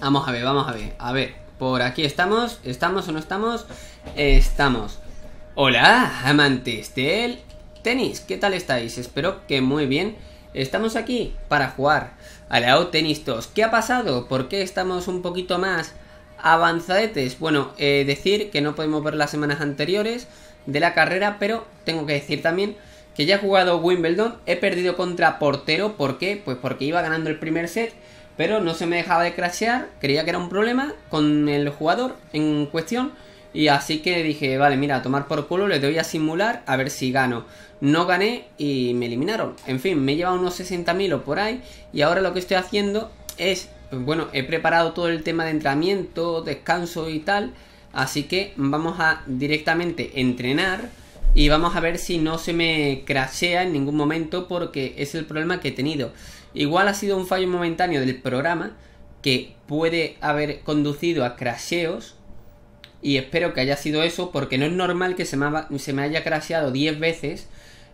Vamos a ver, vamos a ver. A ver, por aquí estamos. ¿Estamos o no estamos? Estamos. Hola, amantes del tenis. ¿Qué tal estáis? Espero que muy bien. Estamos aquí para jugar a la Tenis 2. ¿Qué ha pasado? ¿Por qué estamos un poquito más avanzadetes? Bueno, eh, decir que no podemos ver las semanas anteriores de la carrera, pero tengo que decir también que ya he jugado Wimbledon, he perdido contra portero, ¿por qué? Pues porque iba ganando el primer set pero no se me dejaba de crashear, creía que era un problema con el jugador en cuestión. Y así que dije, vale, mira, a tomar por culo, le doy a simular a ver si gano. No gané y me eliminaron. En fin, me he llevado unos 60.000 o por ahí. Y ahora lo que estoy haciendo es, bueno, he preparado todo el tema de entrenamiento, descanso y tal. Así que vamos a directamente entrenar y vamos a ver si no se me crashea en ningún momento porque es el problema que he tenido. Igual ha sido un fallo momentáneo del programa que puede haber conducido a crasheos y espero que haya sido eso porque no es normal que se me, se me haya crasheado 10 veces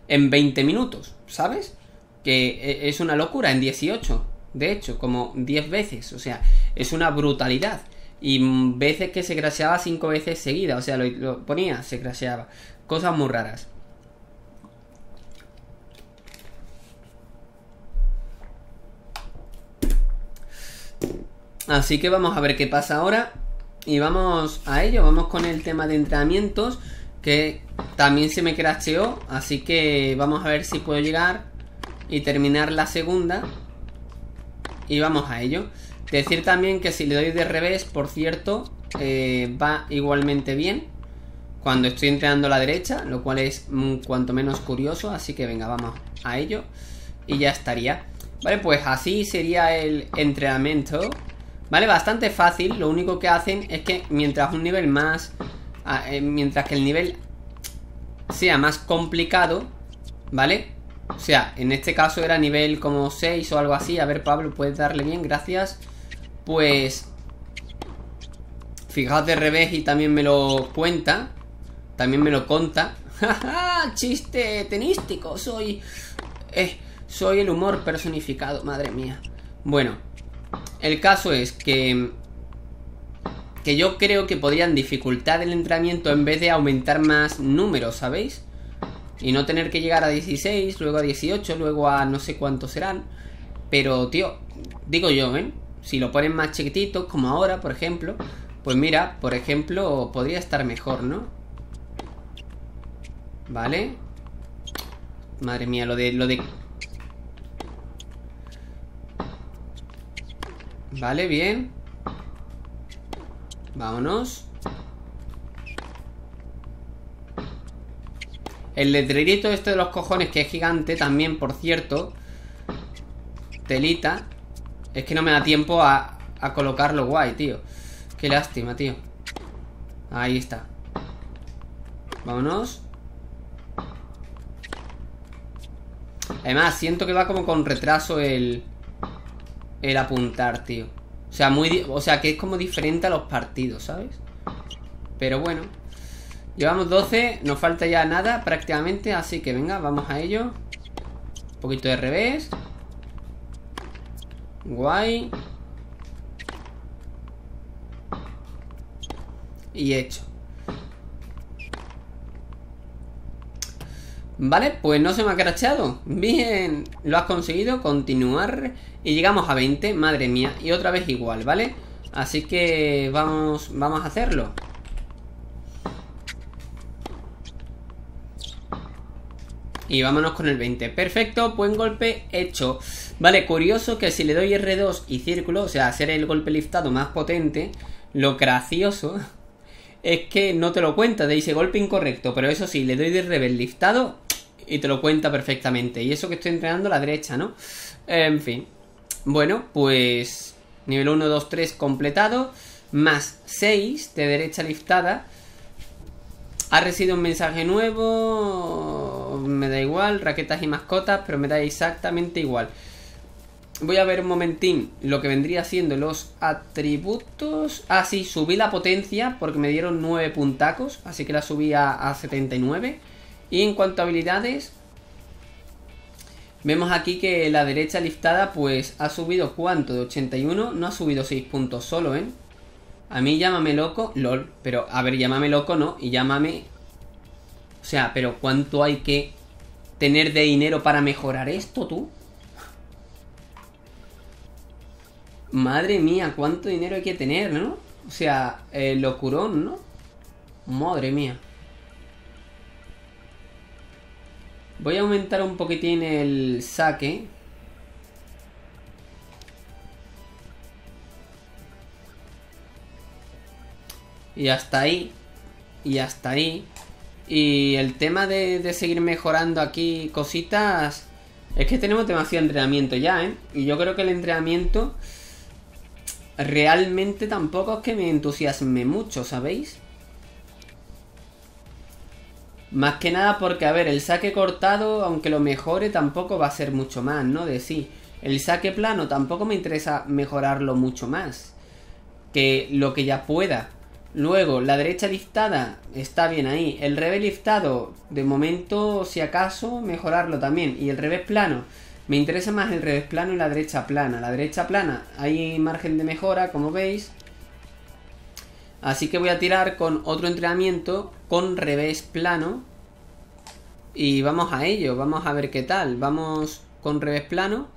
en 20 minutos, ¿sabes? Que e, es una locura, en 18, de hecho, como 10 veces, o sea, es una brutalidad. Y veces que se crasheaba 5 veces seguidas, o sea, lo, lo ponía, se crasheaba. Cosas muy raras. Así que vamos a ver qué pasa ahora. Y vamos a ello, vamos con el tema de entrenamientos. Que también se me crasheó. Así que vamos a ver si puedo llegar y terminar la segunda. Y vamos a ello. Decir también que si le doy de revés, por cierto, eh, va igualmente bien. Cuando estoy entrenando a la derecha, lo cual es cuanto menos curioso. Así que venga, vamos a ello. Y ya estaría. Vale, pues así sería el entrenamiento Vale, bastante fácil. Lo único que hacen es que mientras un nivel más... Eh, mientras que el nivel sea más complicado, ¿vale? O sea, en este caso era nivel como 6 o algo así. A ver, Pablo, ¿puedes darle bien? Gracias. Pues... Fijaos de revés y también me lo cuenta. También me lo conta. ¡Ja, Chiste tenístico. Soy... Eh, soy el humor personificado, madre mía. Bueno, el caso es que que yo creo que podrían dificultar el entrenamiento en vez de aumentar más números, ¿sabéis? Y no tener que llegar a 16, luego a 18, luego a no sé cuántos serán. Pero, tío, digo yo, ¿eh? Si lo ponen más chiquititos, como ahora, por ejemplo, pues mira, por ejemplo, podría estar mejor, ¿no? ¿Vale? Madre mía, lo de, lo de Vale, bien. Vámonos. El letrerito este de los cojones Que es gigante también, por cierto Telita Es que no me da tiempo a, a colocarlo guay, tío. Qué lástima, tío. Ahí está. Vámonos. Además, siento que va como con retraso el el apuntar, tío. O sea, muy, o sea, que es como diferente a los partidos, ¿sabes? Pero bueno. Llevamos 12, nos falta ya nada prácticamente, así que venga, vamos a ello. Un poquito de revés. Guay. Y hecho. Vale, pues no se me ha crachado Bien, lo has conseguido, continuar. Y llegamos a 20, madre mía Y otra vez igual, ¿vale? Así que vamos, vamos a hacerlo. Y vámonos con el 20 Perfecto, buen golpe hecho. Vale, curioso que si le doy R2 y círculo O sea, hacer el golpe liftado más potente Lo gracioso es que no te lo cuenta, te dice golpe incorrecto, pero eso sí, le doy de revés liftado y te lo cuenta perfectamente. Y eso que estoy entrenando a la derecha, ¿no? En fin. Bueno, pues nivel 1, 2, 3 completado. Más 6 de derecha liftada. Ha recibido un mensaje nuevo. Me da igual, raquetas y mascotas, pero me da exactamente igual. Voy a ver un momentín lo que vendría siendo los atributos. Ah, sí, subí la potencia porque me dieron 9 puntacos, así que la subí a, a 79. Y en cuanto a habilidades, Vemos aquí que la derecha liftada pues ha subido ¿cuánto? De 81, no ha subido 6 puntos solo, ¿eh? A mí llámame loco, lol, pero a ver, llámame loco no, y llámame... O sea, pero ¿cuánto hay que tener de dinero para mejorar esto, tú? Madre mía, cuánto dinero hay que tener, ¿no? O sea, el locurón, ¿no? Madre mía. Voy a aumentar un poquitín el saque. Y hasta ahí. Y hasta ahí. Y el tema de, de seguir mejorando aquí cositas... Es que tenemos demasiado entrenamiento ya, ¿eh? Y yo creo que el entrenamiento realmente tampoco es que me entusiasme mucho, ¿sabéis? Más que nada porque, a ver, el saque cortado, aunque lo mejore, tampoco va a ser mucho más, ¿no? De sí. El saque plano tampoco me interesa mejorarlo mucho más. Que lo que ya pueda. Luego, la derecha liftada está bien ahí. El revés liftado, de momento, si acaso, mejorarlo también. Y el revés plano, me interesa más el revés plano y la derecha plana. La derecha plana, hay margen de mejora, como veis. Así que voy a tirar con otro entrenamiento con revés plano. Y vamos a ello, vamos a ver qué tal. Vamos con revés plano.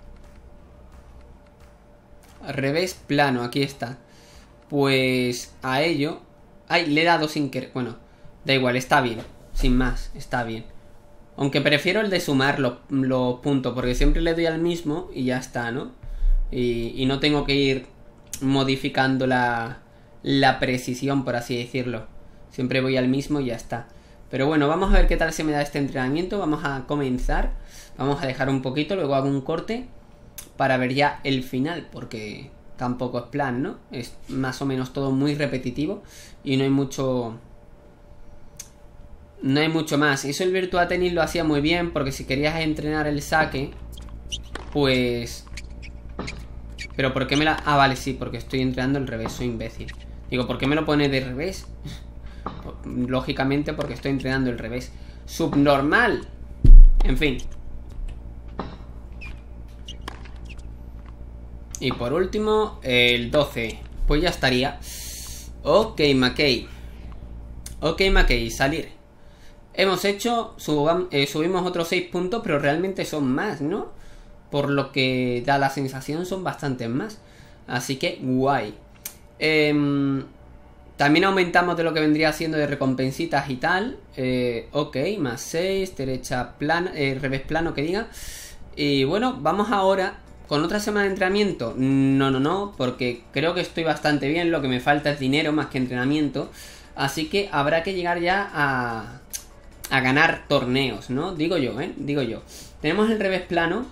Revés plano, aquí está. Pues a ello. Ay, le he dado sin querer. Bueno, da igual, está bien. Sin más, está bien. Aunque prefiero el de sumar los, puntos, porque siempre le doy al mismo y ya está, ¿no? Y, y no tengo que ir modificando la, la precisión, por así decirlo. Siempre voy al mismo y ya está. Pero bueno, vamos a ver qué tal se me da este entrenamiento. Vamos a comenzar. Vamos a dejar un poquito, luego hago un corte para ver ya el final, porque tampoco es plan, ¿no? Es más o menos todo muy repetitivo y no hay mucho... No hay mucho más. Eso el Virtua Tennis lo hacía muy bien, porque si querías entrenar el saque, pues... Pero ¿por qué me la...? Ah, vale, sí, porque estoy entrenando el revés, soy imbécil. Digo, ¿por qué me lo pone de revés? Lógicamente porque estoy entrenando el revés. Subnormal. En fin. Y por último, el 12. Pues ya estaría. Ok, McKay. Ok, McKay, salir. Hemos hecho, eh, subimos otros 6 puntos, pero realmente son más, ¿no? Por lo que da la sensación, son bastantes más. Así que, guay. Em, también aumentamos de lo que vendría siendo de recompensitas y tal. Eh, ok, más 6, derecha plana, eh, revés plano que diga. Y bueno, vamos ahora con otra semana de entrenamiento. No, no, no, porque creo que estoy bastante bien. Lo que me falta es dinero más que entrenamiento. Así que habrá que llegar ya a, a ganar torneos, ¿no? Digo yo, ¿eh? Digo yo. Tenemos el revés plano.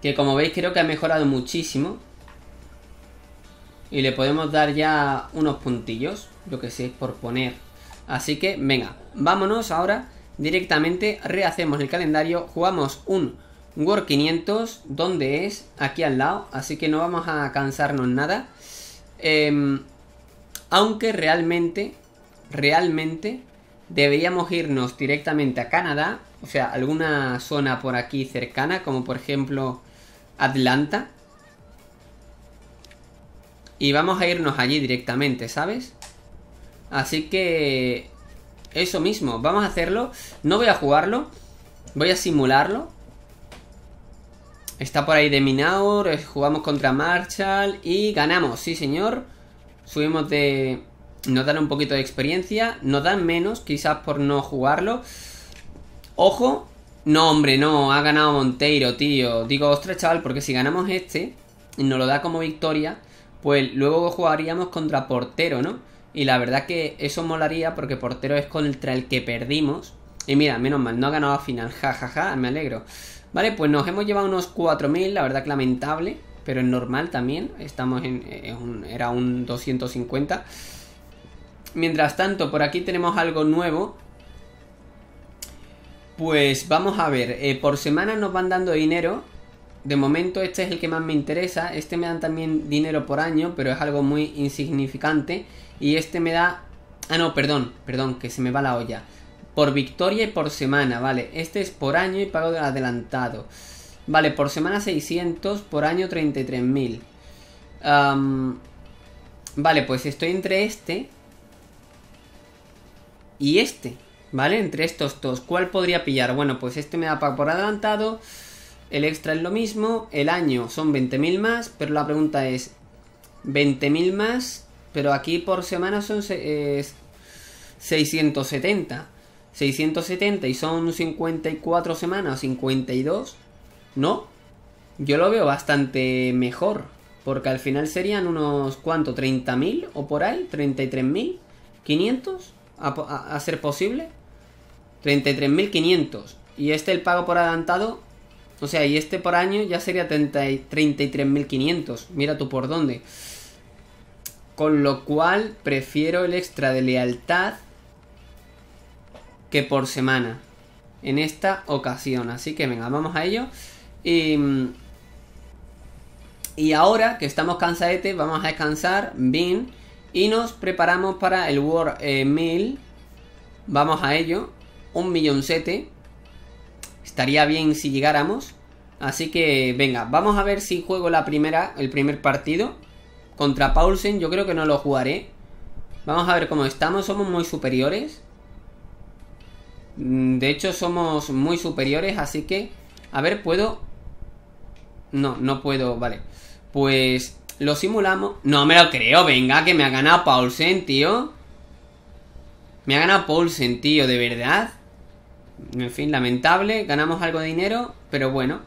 Que como veis creo que ha mejorado muchísimo. Y le podemos dar ya unos puntillos, lo que sé, por poner. Así que, venga, vámonos ahora directamente, rehacemos el calendario, jugamos un World 500, donde es aquí al lado, así que no vamos a cansarnos nada. Em, aunque realmente, realmente deberíamos irnos directamente a Canadá, o sea, alguna zona por aquí cercana, como por ejemplo Atlanta. Y vamos a irnos allí directamente, ¿sabes? Así que... Eso mismo, vamos a hacerlo. No voy a jugarlo. Voy a simularlo. Está por ahí de Minaur. Jugamos contra Marshall. Y ganamos, sí señor. Subimos de... Nos dan un poquito de experiencia. Nos dan menos, quizás por no jugarlo. Ojo. No, hombre, no. Ha ganado Monteiro, tío. Digo, ostras, chaval, porque si ganamos este... Nos lo da como victoria pues luego jugaríamos contra portero, ¿no? Y la verdad que eso molaría porque portero es contra el que perdimos. Y mira, menos mal, no ha ganado a final, jajaja, ja, ja, me alegro. Vale, pues nos hemos llevado unos 4.000, la verdad que lamentable, pero es normal también, estamos en, era un 250. Mientras tanto, por aquí tenemos algo nuevo. Pues vamos a ver, eh, por semana nos van dando dinero de momento este es el que más me interesa. Este me dan también dinero por año, pero es algo muy insignificante. Y este me da... Ah, no, perdón, perdón, que se me va la olla. Por victoria y por semana, vale. Este es por año y pago de adelantado. Vale, por semana 600, por año 33.000. vale, pues estoy entre este y este. ¿Vale? Entre estos dos. ¿Cuál podría pillar? Bueno, pues este me da pago por adelantado. El extra es lo mismo. El año son 20.000 más. Pero la pregunta es... 20.000 más. Pero aquí por semana son 670. 670 y son 54 semanas, 52. ¿No? Yo lo veo bastante mejor. Porque al final serían unos, ¿cuánto? ¿30.000 o por ahí? ¿33.000? ¿500? ¿A, a ser posible? 33.500. Y este el pago por adelantado. O sea, y este por año ya sería 33.500. Mira tú por dónde. Con lo cual prefiero el extra de lealtad que por semana. En esta ocasión. Así que venga, vamos a ello. Y, y ahora que estamos cansadetes, vamos a descansar bien. Y nos preparamos para el War eh, Vamos a ello. Un milloncete. Estaría bien si llegáramos. Así que venga, vamos a ver si juego la primera, el primer partido. Contra Paulsen, yo creo que no lo jugaré. Vamos a ver cómo estamos, somos muy superiores. Mm, de hecho, somos muy superiores, así que... A ver, ¿puedo no, no puedo, vale. Pues lo simulamos. No me lo creo, venga, que me ha ganado Paulsen, tío. Me ha ganado Paulsen, tío, de verdad. En fin, lamentable. Ganamos algo de dinero, pero bueno.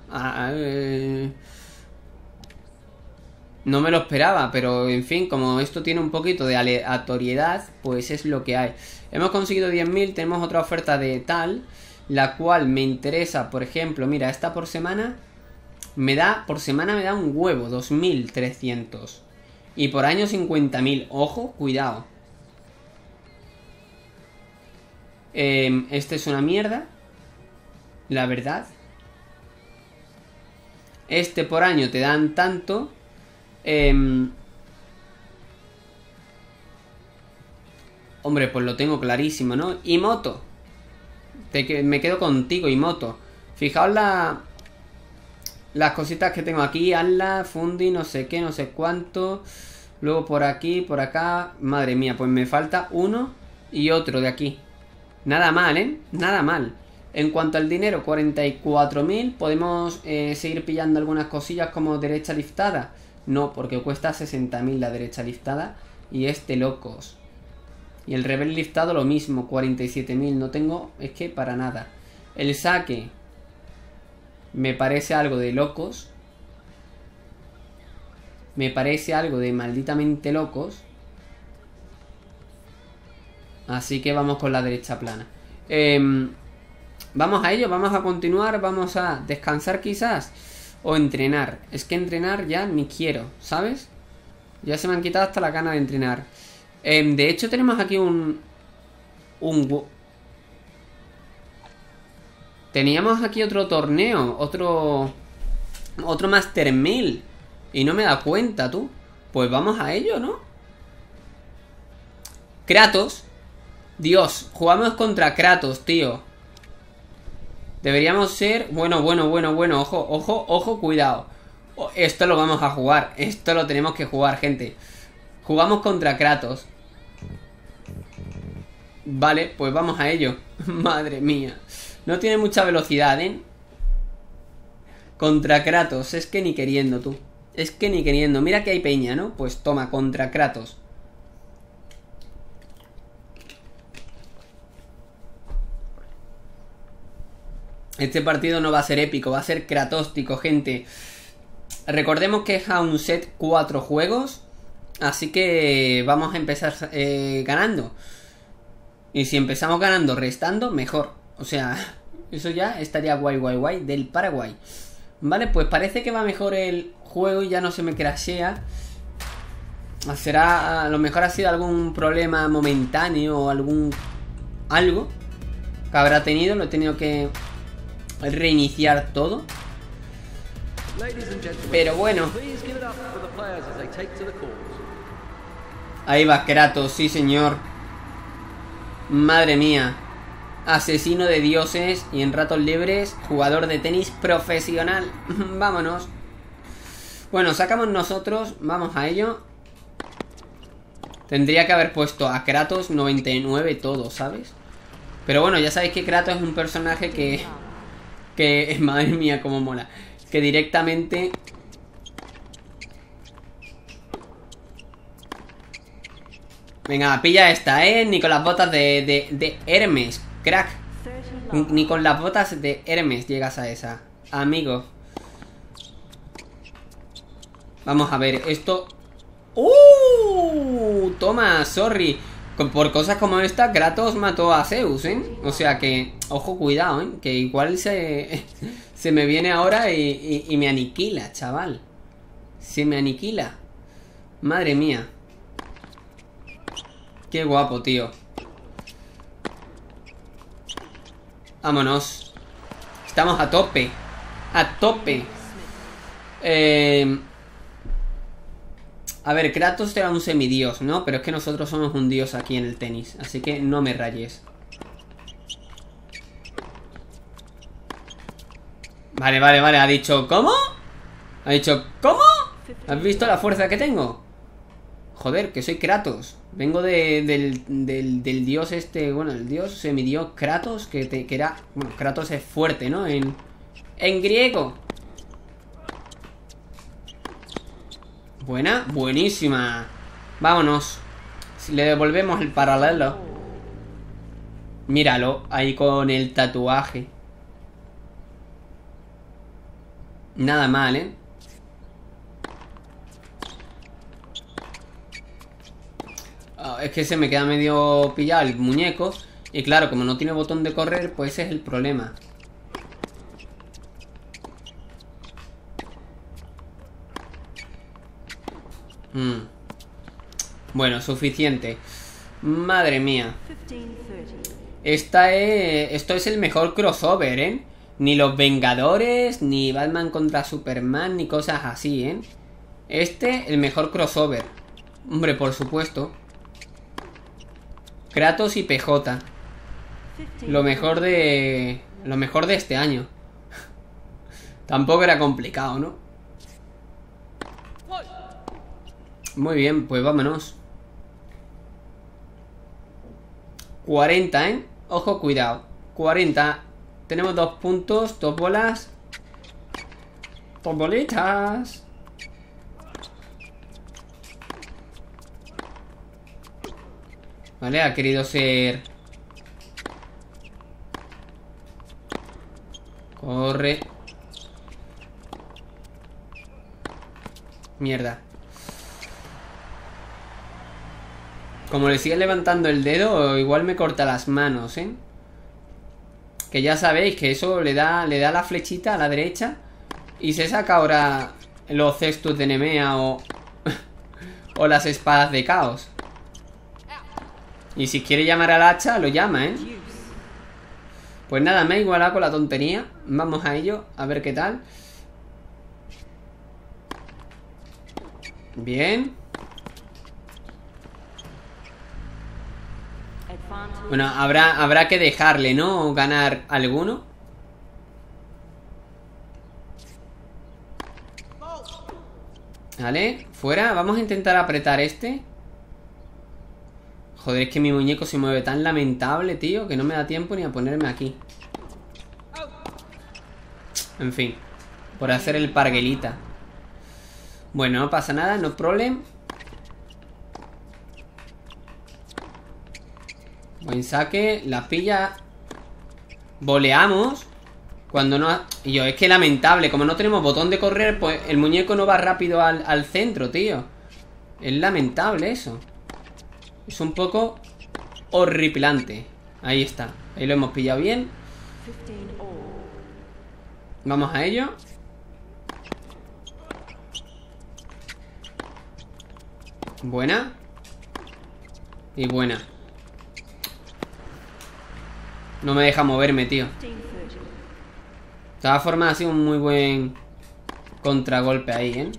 no me lo esperaba, pero en fin, como esto tiene un poquito de aleatoriedad, pues es lo que hay. Hemos conseguido 10.000, tenemos otra oferta de tal, la cual me interesa, por ejemplo, mira, esta por semana me da, por semana me da un huevo, 2.300. Y por año 50.000. Ojo, cuidado. Este es una mierda. La verdad. Este por año te dan tanto. Em, hombre, pues lo tengo clarísimo, ¿no? Y moto. me quedo contigo, y moto. Fijaos la, las cositas que tengo aquí, hazla, fundi, no sé qué, no sé cuánto. Luego por aquí, por acá. Madre mía, pues me falta uno y otro de aquí. Nada mal, ¿eh? Nada mal. En cuanto al dinero, 44.000. ¿Podemos eh, seguir pillando algunas cosillas como derecha liftada? No, porque cuesta 60.000 la derecha liftada. Y este locos. Y el rebel liftado lo mismo, 47.000. No tengo, es que para nada. El saque, me parece algo de locos. Me parece algo de malditamente locos. Así que vamos con la derecha plana. Em, vamos a ello, vamos a continuar, vamos a descansar quizás. O entrenar. Es que entrenar ya ni quiero, ¿sabes? Ya se me han quitado hasta la gana de entrenar. Em, de hecho tenemos aquí un... Un Teníamos aquí otro torneo, otro... Otro Master 1000. Y no me da cuenta, tú. Pues vamos a ello, ¿no? Kratos. Dios, jugamos contra Kratos, tío. Deberíamos ser... Bueno, bueno, bueno, bueno. Ojo, ojo, ojo, cuidado. Esto lo vamos a jugar. Esto lo tenemos que jugar, gente. Jugamos contra Kratos. Vale, pues vamos a ello. Madre mía. No tiene mucha velocidad, ¿eh? Contra Kratos, es que ni queriendo tú. Es que ni queriendo. Mira que hay peña, ¿no? Pues toma, contra Kratos. Este partido no va a ser épico, va a ser kratóstico, gente. Recordemos que es a un set 4 juegos. Así que vamos a empezar eh, ganando. Y si empezamos ganando restando, mejor. O sea, eso ya estaría guay, guay, guay del Paraguay. Vale, pues parece que va mejor el juego y ya no se me crashea. Será, a lo mejor ha sido algún problema momentáneo o algún... Algo que habrá tenido, lo he tenido que reiniciar todo. Pero bueno. Ahí va Kratos, sí señor. Madre mía. asesino de dioses y en ratos libres jugador de tenis profesional. Vámonos. Bueno, sacamos nosotros, vamos a ello. Tendría que haber puesto a Kratos 99 todo, ¿sabes? Pero bueno, ya sabéis que Kratos es un personaje que... Que, madre mía, cómo mola. Que directamente... Venga, pilla esta, ¿eh? Ni con las botas de, de, Hermes, crack. Ni con las botas de Hermes llegas a esa. Amigo. Vamos a ver, esto... ¡Uh! Toma, sorry. Por cosas como esta, Kratos mató a Zeus, ¿eh? O sea que, ojo, cuidado, ¿eh? Que igual se, se me viene ahora y, me aniquila, chaval. Se me aniquila. Madre mía. Qué guapo, tío. Vámonos. Estamos a tope. A tope. Eh... A ver, Kratos era un semidios, ¿no? Pero es que nosotros somos un dios aquí en el tenis. Así que no me rayes. Vale, vale, vale. Ha dicho, ¿cómo? Ha dicho, ¿cómo? ¿Has visto la fuerza que tengo? Joder, que soy Kratos. Vengo de, del, del, dios este, bueno, el dios semidios Kratos, que, te, que era... Bueno, Kratos es fuerte, ¿no? En, en griego. Buena, buenísima. Vámonos. Si le devolvemos el paralelo. Míralo, ahí con el tatuaje. Nada mal, ¿eh? Ah, es que se me queda medio pillado el muñeco. Y claro, como no tiene botón de correr, pues ese es el problema. Mm. Bueno, suficiente. Madre mía. Esta es, esto es el mejor crossover, ¿eh? Ni los Vengadores, ni Batman contra Superman, ni cosas así, ¿eh? Este, el mejor crossover. Hombre, por supuesto. Kratos y PJ. Lo mejor de... Lo mejor de este año. Tampoco era complicado, ¿no? Muy bien, pues vámonos. 40, ¿eh? Ojo, cuidado. 40. Tenemos dos puntos, dos bolas. Dos bolitas. Vale, ha querido ser... Corre. Mierda. Como le sigue levantando el dedo, igual me corta las manos, ¿eh? Que ya sabéis que eso le da, le da la flechita a la derecha y se saca ahora los cestos de Nemea o, o las espadas de caos. Y si quiere llamar al hacha, lo llama, ¿eh? Pues nada, me he igualado con la tontería. Vamos a ello, a ver qué tal. Bien. Bueno, habrá, habrá que dejarle, ¿no? Ganar alguno. Vale, fuera. Vamos a intentar apretar este. Joder, es que mi muñeco se mueve tan lamentable, tío, que no me da tiempo ni a ponerme aquí. En fin, por hacer el parguelita. Bueno, no pasa nada, no problem. Buen saque, la pilla. Voleamos Cuando no... Y yo, es que lamentable Como no tenemos botón de correr Pues el muñeco no va rápido al, centro, tío. Es lamentable eso. Es un poco Horripilante. Ahí está, ahí lo hemos pillado bien. Vamos a ello. Buena. Y buena no me deja moverme, tío. De todas formas, ha sido un muy buen contragolpe ahí, ¿eh?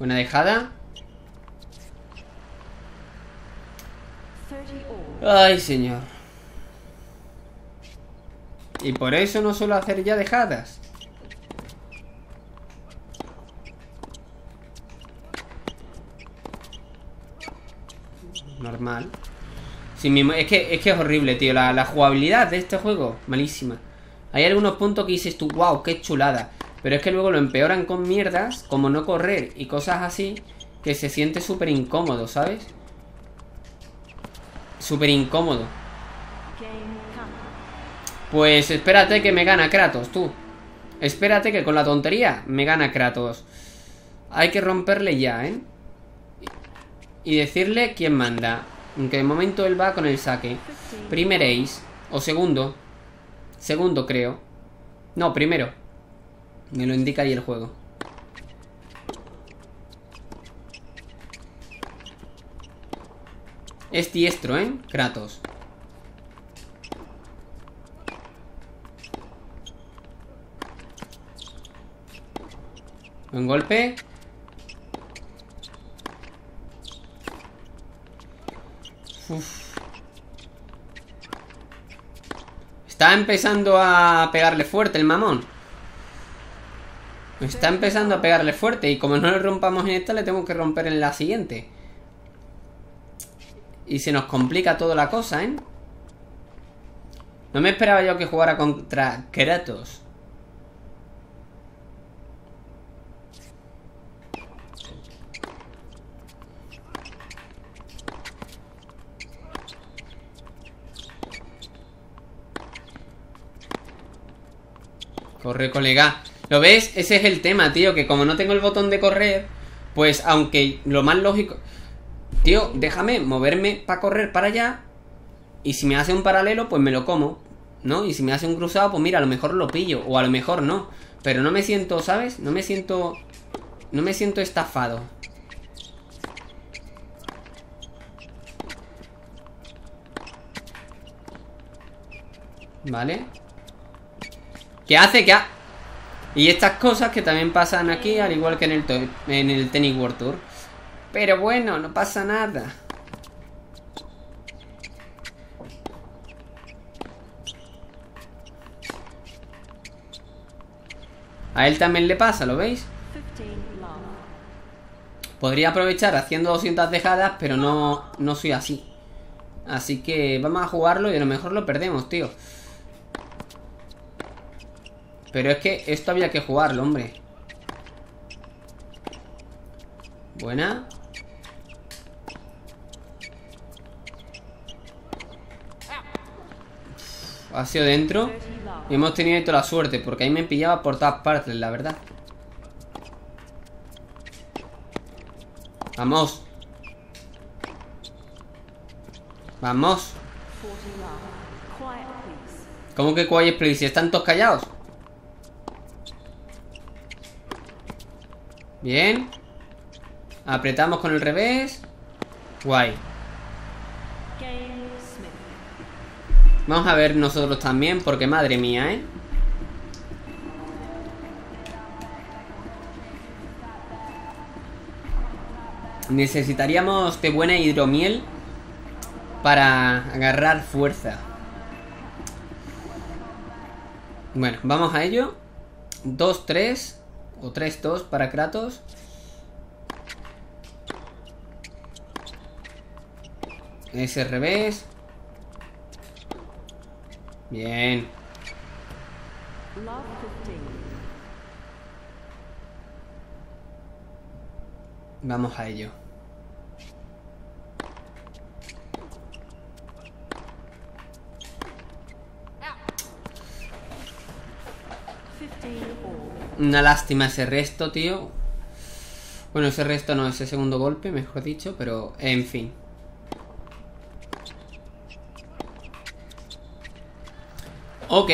Buena dejada. Ay, señor. Y por eso no suelo hacer ya dejadas. Normal. es, que, es que es horrible, tío. La, la jugabilidad de este juego, malísima. Hay algunos puntos que dices tú, wow, qué chulada. Pero es que luego lo empeoran con mierdas, como no correr y cosas así, que se siente súper incómodo, ¿sabes? Súper incómodo. Pues espérate que me gana Kratos, tú. Espérate que con la tontería me gana Kratos. Hay que romperle ya, ¿eh? Y decirle quién manda. Aunque de momento él va con el saque. Primer ace. O segundo. Segundo, creo. No, primero. Me lo indica ahí el juego. Es diestro, ¿eh? Kratos. Buen golpe. Está empezando a pegarle fuerte el mamón. Está empezando a pegarle fuerte y como no le rompamos en esta, le tengo que romper en la siguiente. Y se nos complica toda la cosa, ¿eh? No me esperaba yo que jugara contra Kratos. Corre, colega. ¿Lo ves? Ese es el tema, tío. Que como no tengo el botón de correr, pues aunque lo más lógico... Tío, déjame moverme para correr para allá. Y si me hace un paralelo, pues me lo como. ¿No? Y si me hace un cruzado, pues mira, a lo mejor lo pillo. O a lo mejor no. Pero no me siento, ¿sabes? No me siento... No me siento estafado. Vale. ¿Qué hace? ¿Qué Y estas cosas que también pasan aquí, al igual que en el, en el Tennis World Tour. Pero bueno, no pasa nada. A él también le pasa, ¿lo veis? Podría aprovechar haciendo 200 dejadas, pero no, no soy así. Así que vamos a jugarlo y a lo mejor lo perdemos, tío. Pero es que esto había que jugarlo, hombre. Buena. Ha sido dentro. Y hemos tenido toda la suerte, porque ahí me pillaba por todas partes, la verdad. Vamos. Vamos. ¿Cómo que quiet please? ¿Están todos callados? Bien. Apretamos con el revés. Guay. Vamos a ver nosotros también Porque madre mía, ¿eh? Necesitaríamos de buena hidromiel Para agarrar fuerza. Bueno, vamos a ello. Dos, tres o 3-2 para Kratos. Ese revés. Bien. Vamos a ello. Una lástima ese resto, tío. Bueno, ese resto no, ese segundo golpe, mejor dicho, pero en fin. Ok.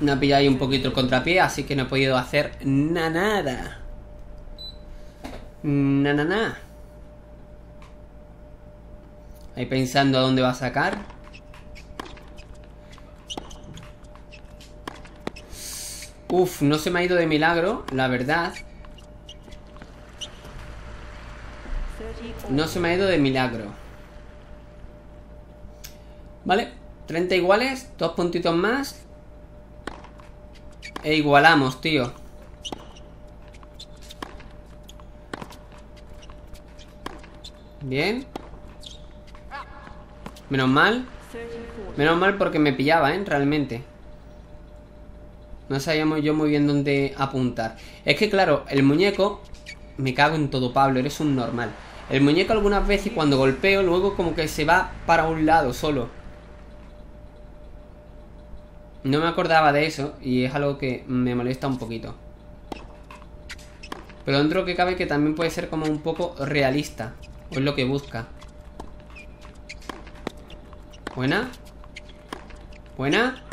Me ha pillado ahí un poquito el contrapié, así que no he podido hacer nada. Nada, nada. Ahí pensando a dónde va a sacar. Uf, no se me ha ido de milagro, la verdad. No se me ha ido de milagro. Vale, 30 iguales, dos puntitos más. E igualamos, tío. Bien. Menos mal. Menos mal porque me pillaba, ¿eh? Realmente. No sabíamos yo muy bien dónde apuntar. Es que, claro, el muñeco... Me cago en todo, Pablo. Eres un normal. El muñeco algunas veces cuando golpeo, luego como que se va para un lado solo. No me acordaba de eso y es algo que me molesta un poquito. Pero dentro que cabe que también puede ser como un poco realista. O es lo que busca. Buena. Buena.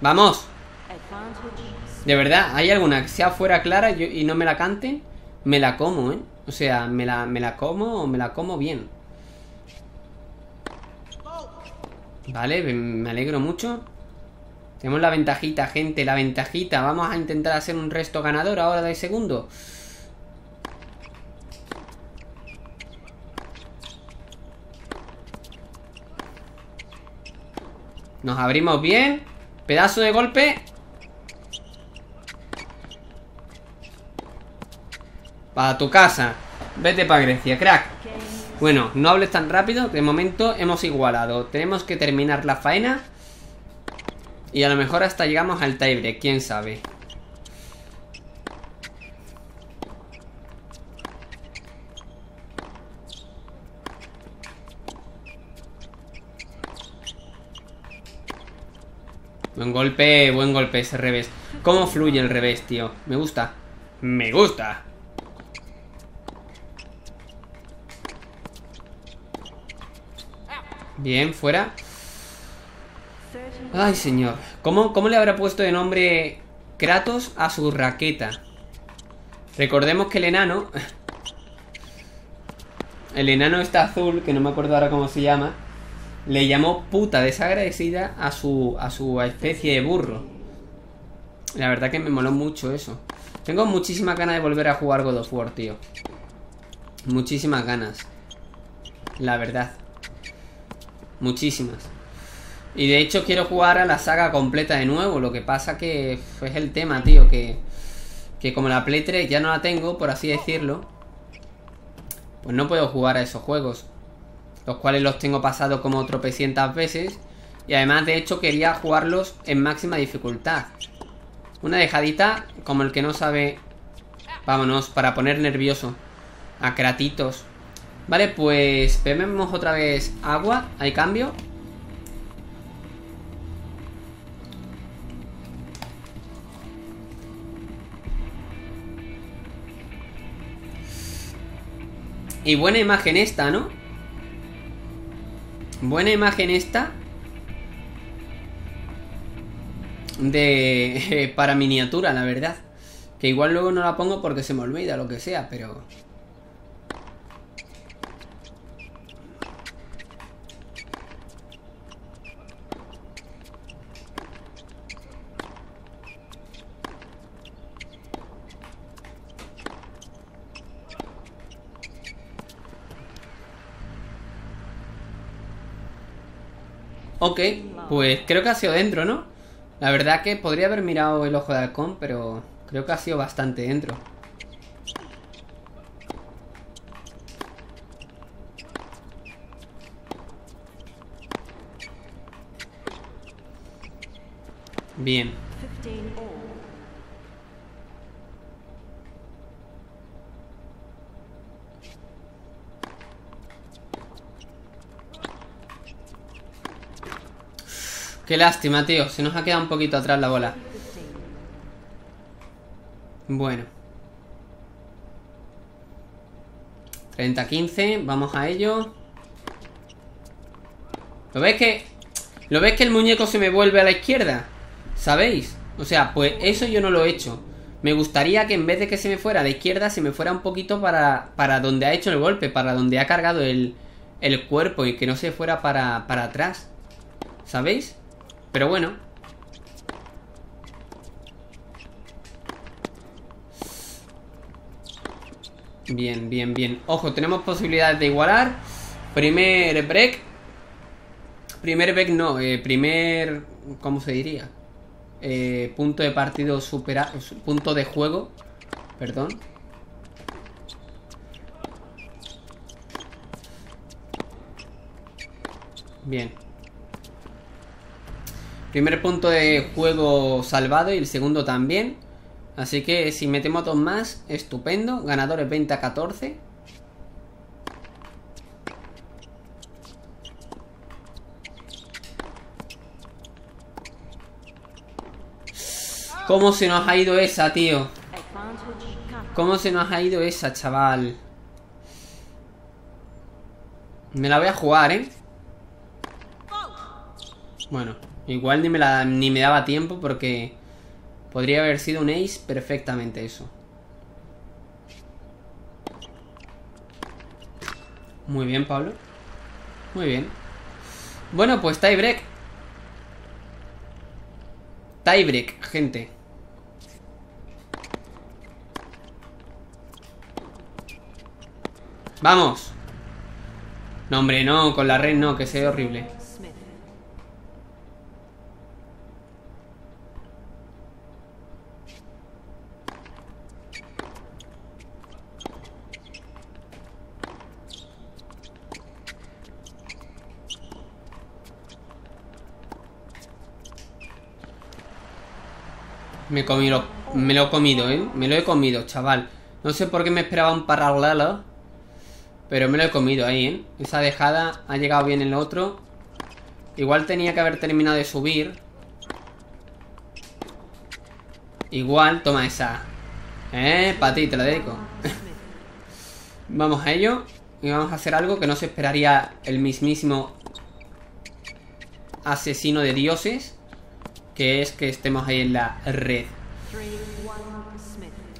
¡Vamos! De verdad, ¿hay alguna que sea fuera clara y no me la cante? Me la como, ¿eh? O sea, me la, me la como o me la como bien. Vale, me alegro mucho. Tenemos la ventajita, gente, la ventajita. Vamos a intentar hacer un resto ganador ahora de segundo. Nos abrimos bien. Pedazo de golpe. Para tu casa. Vete para Grecia, crack. Bueno, no hables tan rápido. De momento hemos igualado. Tenemos que terminar la faena. Y a lo mejor hasta llegamos al tiebreak, quién sabe. Buen golpe, buen golpe ese revés. ¿Cómo fluye el revés, tío? Me gusta. Me gusta. Bien, fuera. Ay, señor. ¿Cómo, ¿Cómo le habrá puesto de nombre Kratos a su raqueta? Recordemos que el enano... El enano está azul, que no me acuerdo ahora cómo se llama le llamó puta desagradecida a su, a su especie de burro. La verdad que me moló mucho eso. Tengo muchísimas ganas de volver a jugar God of War, tío. Muchísimas ganas. La verdad. Muchísimas. Y de hecho quiero jugar a la saga completa de nuevo. Lo que pasa que es el tema, tío. Que, que como la Play 3 ya no la tengo, por así decirlo. Pues no puedo jugar a esos juegos los cuales los tengo pasados como tropecientas veces. Y además, de hecho, quería jugarlos en máxima dificultad. Una dejadita, como el que no sabe... Vámonos, para poner nervioso. A cratitos. Vale, pues bebemos otra vez agua. Hay cambio. Y buena imagen esta, ¿no? Buena imagen esta. De... para miniatura, la verdad. Que igual luego no la pongo porque se me olvida, lo que sea, pero... Ok, pues creo que ha sido dentro, ¿no? La verdad que podría haber mirado el ojo de halcón, pero creo que ha sido bastante dentro. Bien. Qué lástima, tío. Se nos ha quedado un poquito atrás la bola. Bueno. 30-15. Vamos a ello. ¿Lo ves que... ¿Lo ves que el muñeco se me vuelve a la izquierda? ¿Sabéis? O sea, pues eso yo no lo he hecho. Me gustaría que en vez de que se me fuera a la izquierda, se me fuera un poquito para, para donde ha hecho el golpe, para donde ha cargado el, el cuerpo y que no se fuera para, para atrás. ¿Sabéis? Pero bueno. Bien, bien, bien. Ojo, tenemos posibilidades de igualar. Primer break. Primer break no, eh, primer... ¿Cómo se diría? Eh, punto de partido superado. Punto de juego. Perdón. Bien. Primer punto de juego salvado y el segundo también. Así que si metemos dos más, estupendo. Ganadores 20 a 14. ¿Cómo se nos ha ido esa, tío? ¿Cómo se nos ha ido esa, chaval? Me la voy a jugar, ¿eh? Bueno, igual ni me, la, ni me daba tiempo porque podría haber sido un ace perfectamente eso. Muy bien, Pablo. Muy bien. Bueno, pues tiebreak. Tiebreak, gente. ¡Vamos! No, hombre, no, con la red no, que sea horrible. Me, comí me lo he comido, ¿eh? Me lo he comido, chaval. No sé por qué me esperaba un paralelo. Pero me lo he comido ahí, ¿eh? Esa dejada ha llegado bien el otro. Igual tenía que haber terminado de subir. Igual, toma esa. Eh, para ti, te la dedico. vamos a ello. Y vamos a hacer algo que no se esperaría el mismísimo asesino de dioses que es que estemos ahí en la red.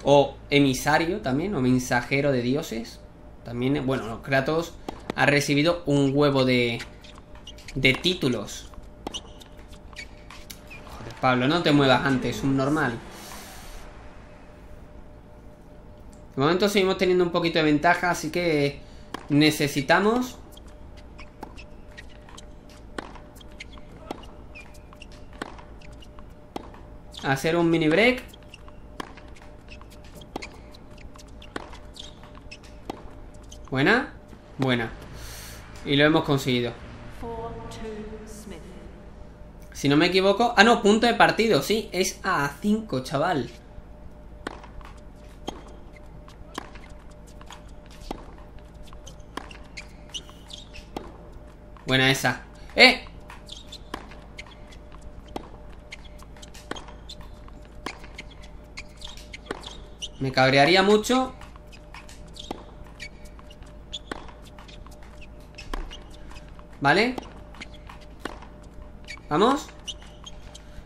O emisario también, o mensajero de dioses. También, bueno, Kratos ha recibido un huevo de, de títulos. Joder, Pablo, no te muevas antes, un normal. De momento seguimos teniendo un poquito de ventaja, así que necesitamos hacer un mini break. Buena, buena. Y lo hemos conseguido. Si no me equivoco... Ah, no, punto de partido, sí. Es a 5, chaval. Buena esa. ¡Eh! Me cabrearía mucho. ¿Vale? ¿Vamos?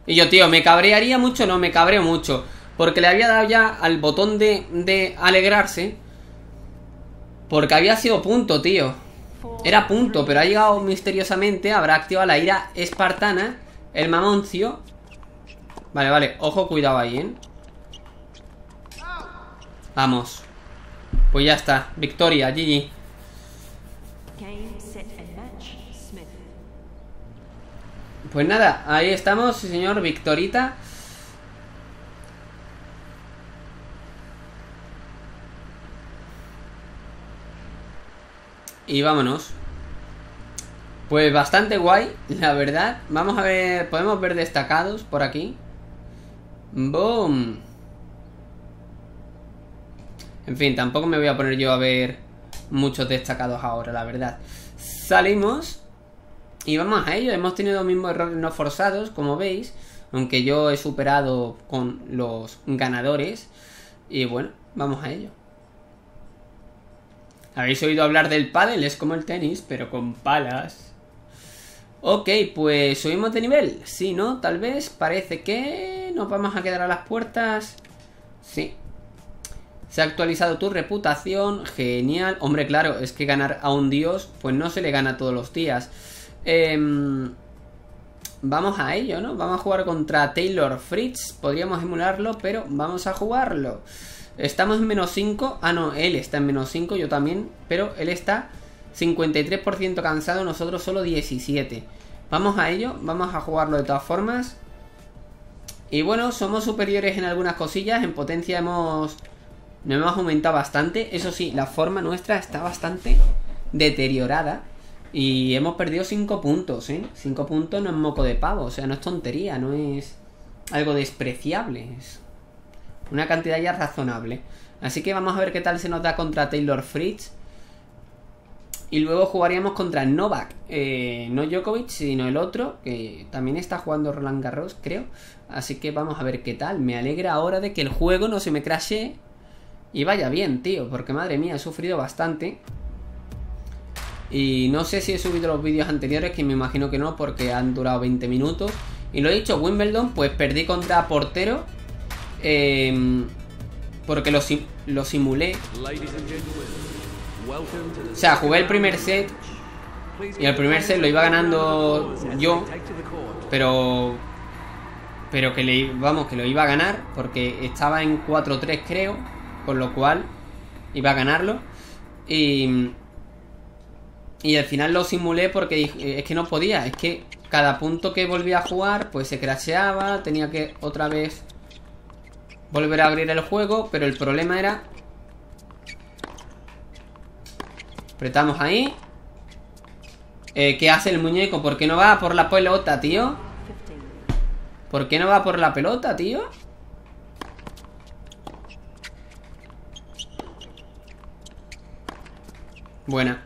Y yo, tío, me cabrearía mucho, no, me cabreo mucho Porque le había dado ya al botón de, de alegrarse Porque había sido punto, tío Era punto, pero ha llegado misteriosamente Habrá activado la ira espartana El mamoncio Vale, vale, ojo, cuidado ahí, ¿eh? Vamos. Pues ya está. Victoria, GG. Pues nada, ahí estamos, señor Victorita. Y vámonos. Pues bastante guay, la verdad. Vamos a ver, podemos ver destacados por aquí. Boom. En fin, tampoco me voy a poner yo a ver muchos destacados ahora, la verdad. Salimos y vamos a ello. Hemos tenido los mismos errores no forzados, como veis. Aunque yo he superado con los ganadores. Y bueno, vamos a ello. Habéis oído hablar del pádel, es como el tenis, pero con palas. Ok, pues subimos de nivel. Sí, ¿no? Tal vez parece que nos vamos a quedar a las puertas. Sí, se ha actualizado tu reputación, genial. Hombre, claro, es que ganar a un dios, pues no se le gana todos los días. Em, vamos a ello, ¿no? Vamos a jugar contra Taylor Fritz. Podríamos emularlo, pero vamos a jugarlo. Estamos en menos 5. Ah, no, él está en menos 5, yo también. Pero él está 53% cansado, nosotros solo 17. Vamos a ello, vamos a jugarlo de todas formas. Y bueno, somos superiores en algunas cosillas. En potencia hemos... Nos hemos aumentado bastante. Eso sí, la forma nuestra está bastante deteriorada. Y hemos perdido 5 puntos, ¿eh? 5 puntos no es moco de pavo. O sea, no es tontería, no es algo despreciable. Es una cantidad ya razonable. Así que vamos a ver qué tal se nos da contra Taylor Fritz. Y luego jugaríamos contra Novak. Eh, no Djokovic, sino el otro, que también está jugando Roland Garros, creo. Así que vamos a ver qué tal. Me alegra ahora de que el juego no se me crashe y vaya bien, tío. Porque madre mía, he sufrido bastante. Y no sé si he subido los vídeos anteriores, que me imagino que no, porque han durado 20 minutos. Y lo he dicho, Wimbledon, pues perdí contra portero. Em, porque lo, lo simulé. O sea, jugué el primer set. Y el primer set lo iba ganando yo. Pero. Pero que le. Vamos, que lo iba a ganar. Porque estaba en 4-3, creo. Con lo cual. Iba a ganarlo. Y. Y al final lo simulé porque dije, es que no podía. Es que cada punto que volvía a jugar, pues se crasheaba. Tenía que otra vez volver a abrir el juego. Pero el problema era Apretamos ahí. Eh, ¿Qué hace el muñeco? ¿Por qué no va por la pelota, tío? ¿Por qué no va por la pelota, tío? Buena.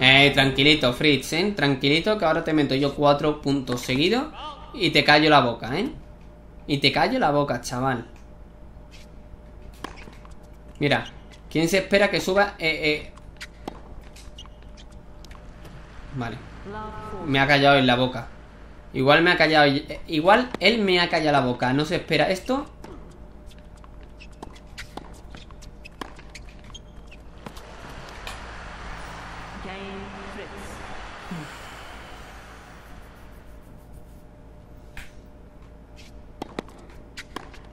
Eh, tranquilito, Fritz, ¿eh? Tranquilito, que ahora te meto yo cuatro puntos seguidos y te callo la boca, ¿eh? Y te callo la boca, chaval. Mira, ¿Quién se espera que suba? Eh, eh. Vale. Me ha callado en la boca. Igual me ha callado... Igual él me ha callado la boca. No se espera esto.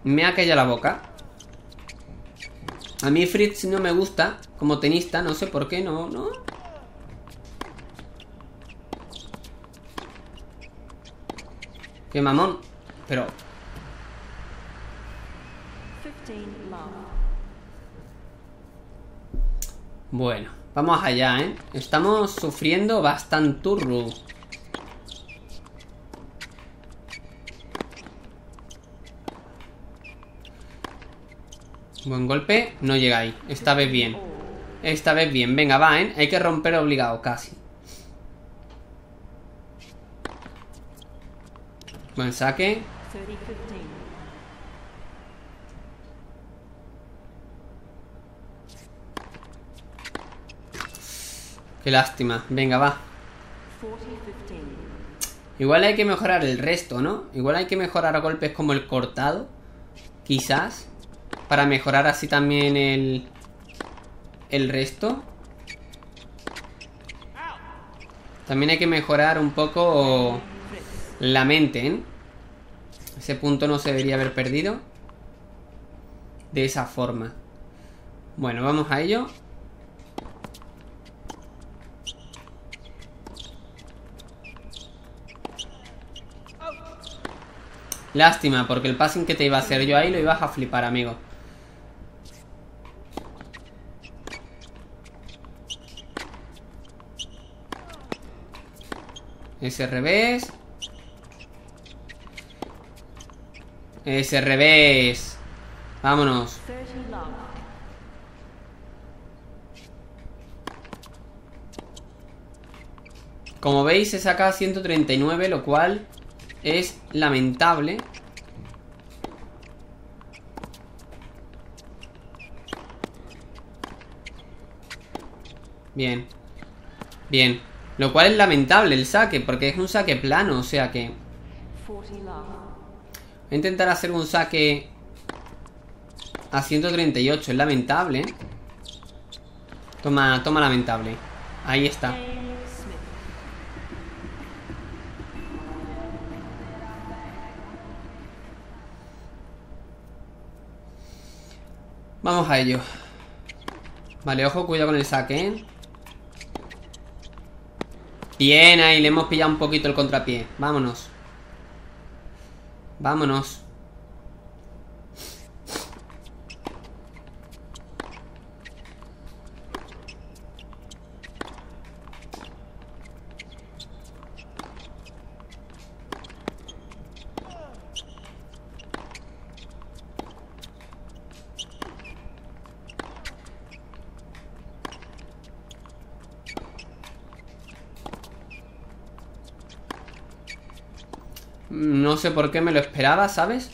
Me ha callado la boca. A mí Fritz no me gusta como tenista, no sé por qué, no, no. Qué mamón. Pero... Bueno, vamos allá, ¿eh? Estamos sufriendo bastante turro. Buen golpe, no llega ahí. Esta vez bien. Esta vez bien, venga, va, ¿eh? Hay que romper obligado, casi. Buen saque. Qué lástima, venga, va. Igual hay que mejorar el resto, ¿no? Igual hay que mejorar golpes como el cortado Quizás para mejorar así también el... El resto. También hay que mejorar un poco la mente, ¿eh? Ese punto no se debería haber perdido. De esa forma. Bueno, vamos a ello. Lástima, porque el passing que te iba a hacer yo ahí lo ibas a flipar, amigo. Ese revés. Ese revés. Vámonos. Como veis se saca 139, lo cual es lamentable. Bien. Bien. Lo cual es lamentable el saque, porque es un saque plano, o sea que... Voy a intentar hacer un saque a 138, es lamentable. Toma, toma lamentable. Ahí está. Vamos a ello. Vale, ojo, cuidado con el saque, ¿eh? Bien, ahí le hemos pillado un poquito el contrapié. Vámonos. Vámonos. No sé por qué me lo esperaba, ¿sabes?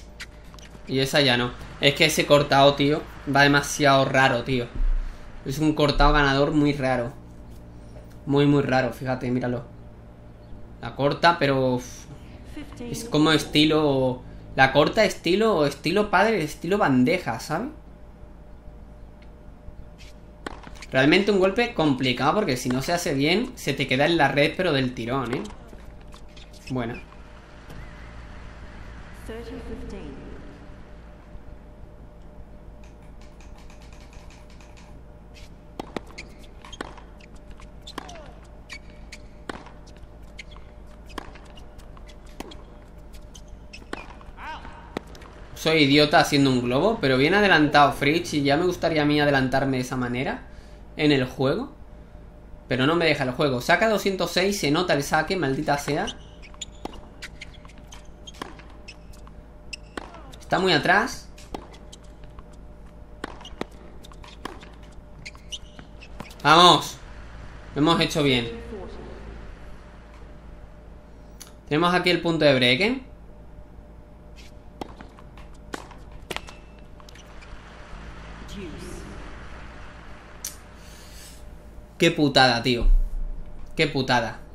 Y esa ya no. Es que ese cortado, tío, va demasiado raro, tío. Es un cortado ganador muy raro. Muy, muy raro, fíjate, míralo. La corta, pero... es como estilo... La corta estilo... Estilo padre, estilo bandeja, ¿sabes? Realmente un golpe complicado porque si no se hace bien, se te queda en la red, pero del tirón, ¿eh? Bueno. Soy idiota haciendo un globo, pero bien adelantado Fritz y ya me gustaría a mí adelantarme de esa manera en el juego. Pero no me deja el juego. Saca 206, se nota el saque, maldita sea. Está muy atrás. ¡Vamos! Lo hemos hecho bien. Tenemos aquí el punto de break, Qué putada, tío. Qué putada.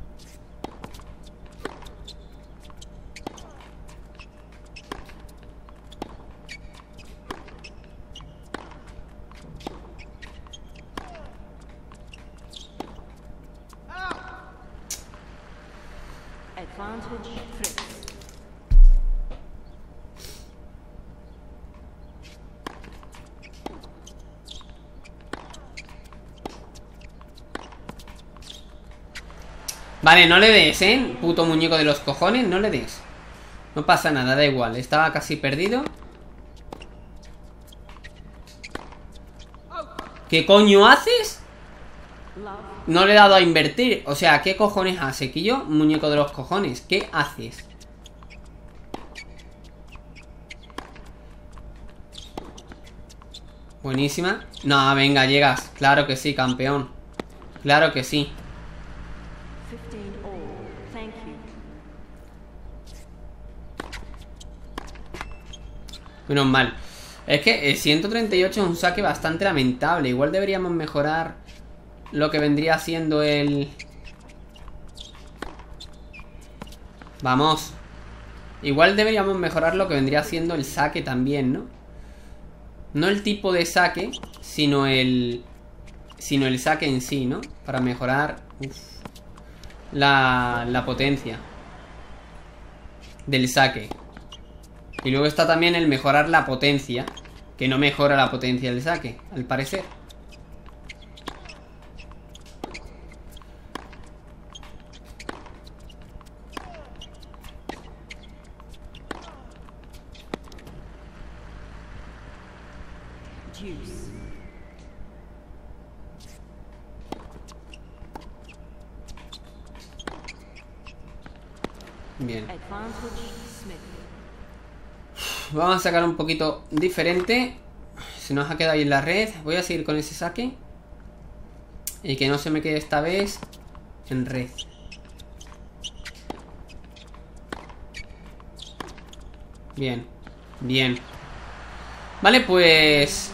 Vale, no le des, ¿eh? Puto muñeco de los cojones, no le des No pasa nada, da igual Estaba casi perdido ¿Qué coño haces? No le he dado a invertir O sea, ¿qué cojones hace, Quillo? Muñeco de los cojones ¿Qué haces? Buenísima No, venga, llegas Claro que sí, campeón Claro que sí Menos mal. Es que el 138 es un saque bastante lamentable. Igual deberíamos mejorar lo que vendría siendo el... Vamos. Igual deberíamos mejorar lo que vendría siendo el saque también, ¿no? No el tipo de saque, sino el... Sino el saque en sí, ¿no? Para mejorar la, la potencia del saque. Y luego está también el mejorar la potencia, que no mejora la potencia del saque, al parecer. Vamos a sacar un poquito diferente. Se nos ha quedado ahí en la red. Voy a seguir con ese saque. Y que no se me quede esta vez en red. Bien, bien. Vale, pues...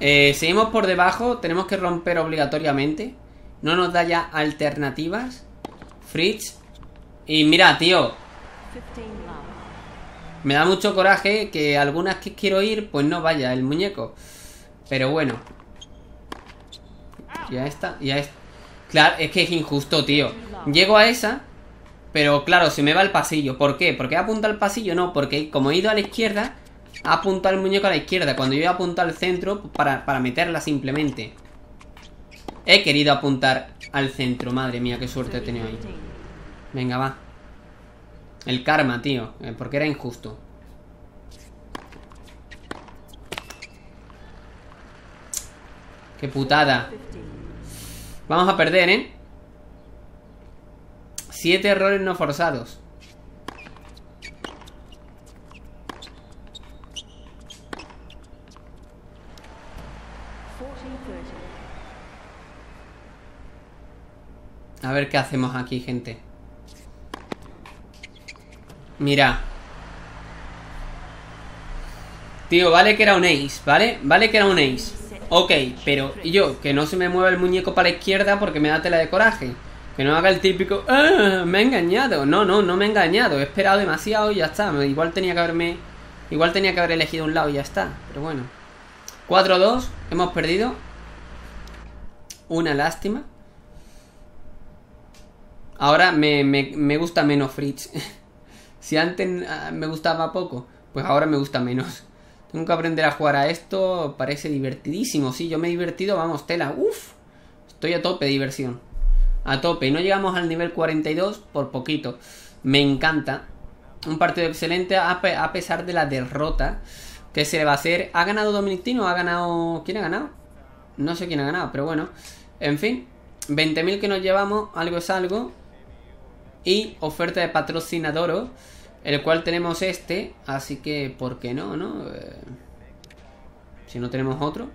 Eh, seguimos por debajo. Tenemos que romper obligatoriamente. No nos da ya alternativas. Fritz y mira, tío. Me da mucho coraje que algunas que quiero ir, pues no vaya el muñeco. Pero bueno. Ya está, ya está. Claro, es que es injusto, tío. Llego a esa Pero claro, se me va el pasillo. ¿Por qué? ¿Por qué apunta al pasillo? No, porque como he ido a la izquierda, ha apuntado el muñeco a la izquierda. Cuando yo he apuntado al centro, para, para meterla simplemente. He querido apuntar al centro. Madre mía, qué suerte he tenido ahí. Venga, va. El karma, tío. Eh, porque era injusto. Qué putada. Vamos a perder, ¿eh? Siete errores no forzados. A ver qué hacemos aquí, gente. Mira. Tío, vale que era un ace, ¿vale? Vale que era un ace. Ok, pero yo, que no se me mueva el muñeco para la izquierda porque me da tela de coraje. Que no haga el típico, ¡Ah! Me ha engañado. No, no, no me ha engañado. He esperado demasiado y ya está. Igual tenía que haberme. Igual tenía que haber elegido un lado y ya está. Pero bueno. 4-2. Hemos perdido. Una lástima. Ahora me, me, me gusta menos Fritz. si antes ah, me gustaba poco, pues ahora me gusta menos. Tengo que aprender a jugar a esto. Parece divertidísimo. Sí, yo me he divertido. Vamos, tela. Uf. Estoy a tope de diversión. A tope. Y no llegamos al nivel 42 por poquito. Me encanta. Un partido excelente a, pesar de la derrota. que se le va a hacer? ¿Ha ganado Dominictino? ¿Ha ganado... ¿Quién ha ganado? No sé quién ha ganado, pero bueno. En fin. 20.000 que nos llevamos. Algo es algo. Y oferta de patrocinador el cual tenemos este, así que, ¿por qué no, no? Eh, si no tenemos otro.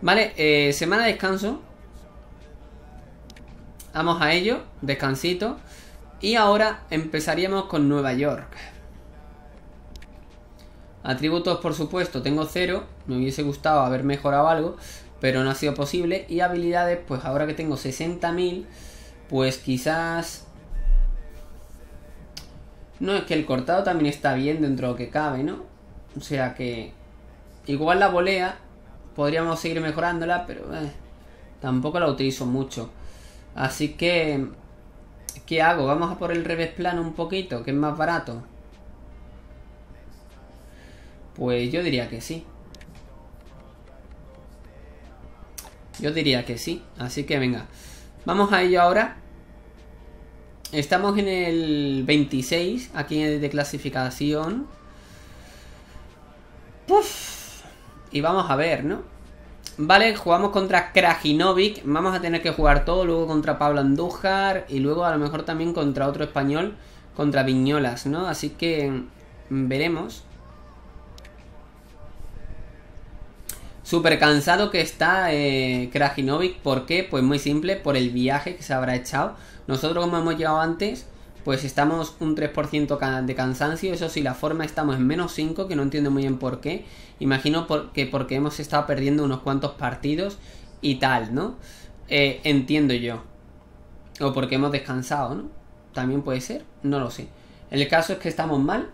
Vale, eh, semana de descanso. Vamos a ello, descansito. Y ahora empezaríamos con Nueva York. Atributos, por supuesto, tengo cero. Me hubiese gustado haber mejorado algo, pero no ha sido posible. Y habilidades, pues ahora que tengo 60.000, pues quizás no, es que el cortado también está bien dentro de lo que cabe, ¿no? O sea que... Igual la volea, podríamos seguir mejorándola, pero eh, tampoco la utilizo mucho. Así que... ¿Qué hago? Vamos a por el revés plano un poquito, que es más barato. Pues yo diría que sí. Yo diría que sí. Así que venga. Vamos a ello ahora. Estamos en el 26, aquí de clasificación. Y vamos a ver, ¿no? Vale, jugamos contra Krajinovic. Vamos a tener que jugar todo. Luego contra Pablo Andújar. Y luego a lo mejor también contra otro español. Contra Viñolas, ¿no? Así que mm, veremos. Súper cansado que está eh, Krajinovic. ¿Por qué? Pues muy simple. Por el viaje que se habrá echado. Nosotros como hemos llegado antes, pues estamos un 3% de cansancio. Eso sí, la forma estamos en menos 5, que no entiendo muy bien por qué. Imagino que porque hemos estado perdiendo unos cuantos partidos y tal, ¿no? Eh, entiendo yo. O porque hemos descansado, ¿no? También puede ser, no lo sé. El caso es que estamos mal.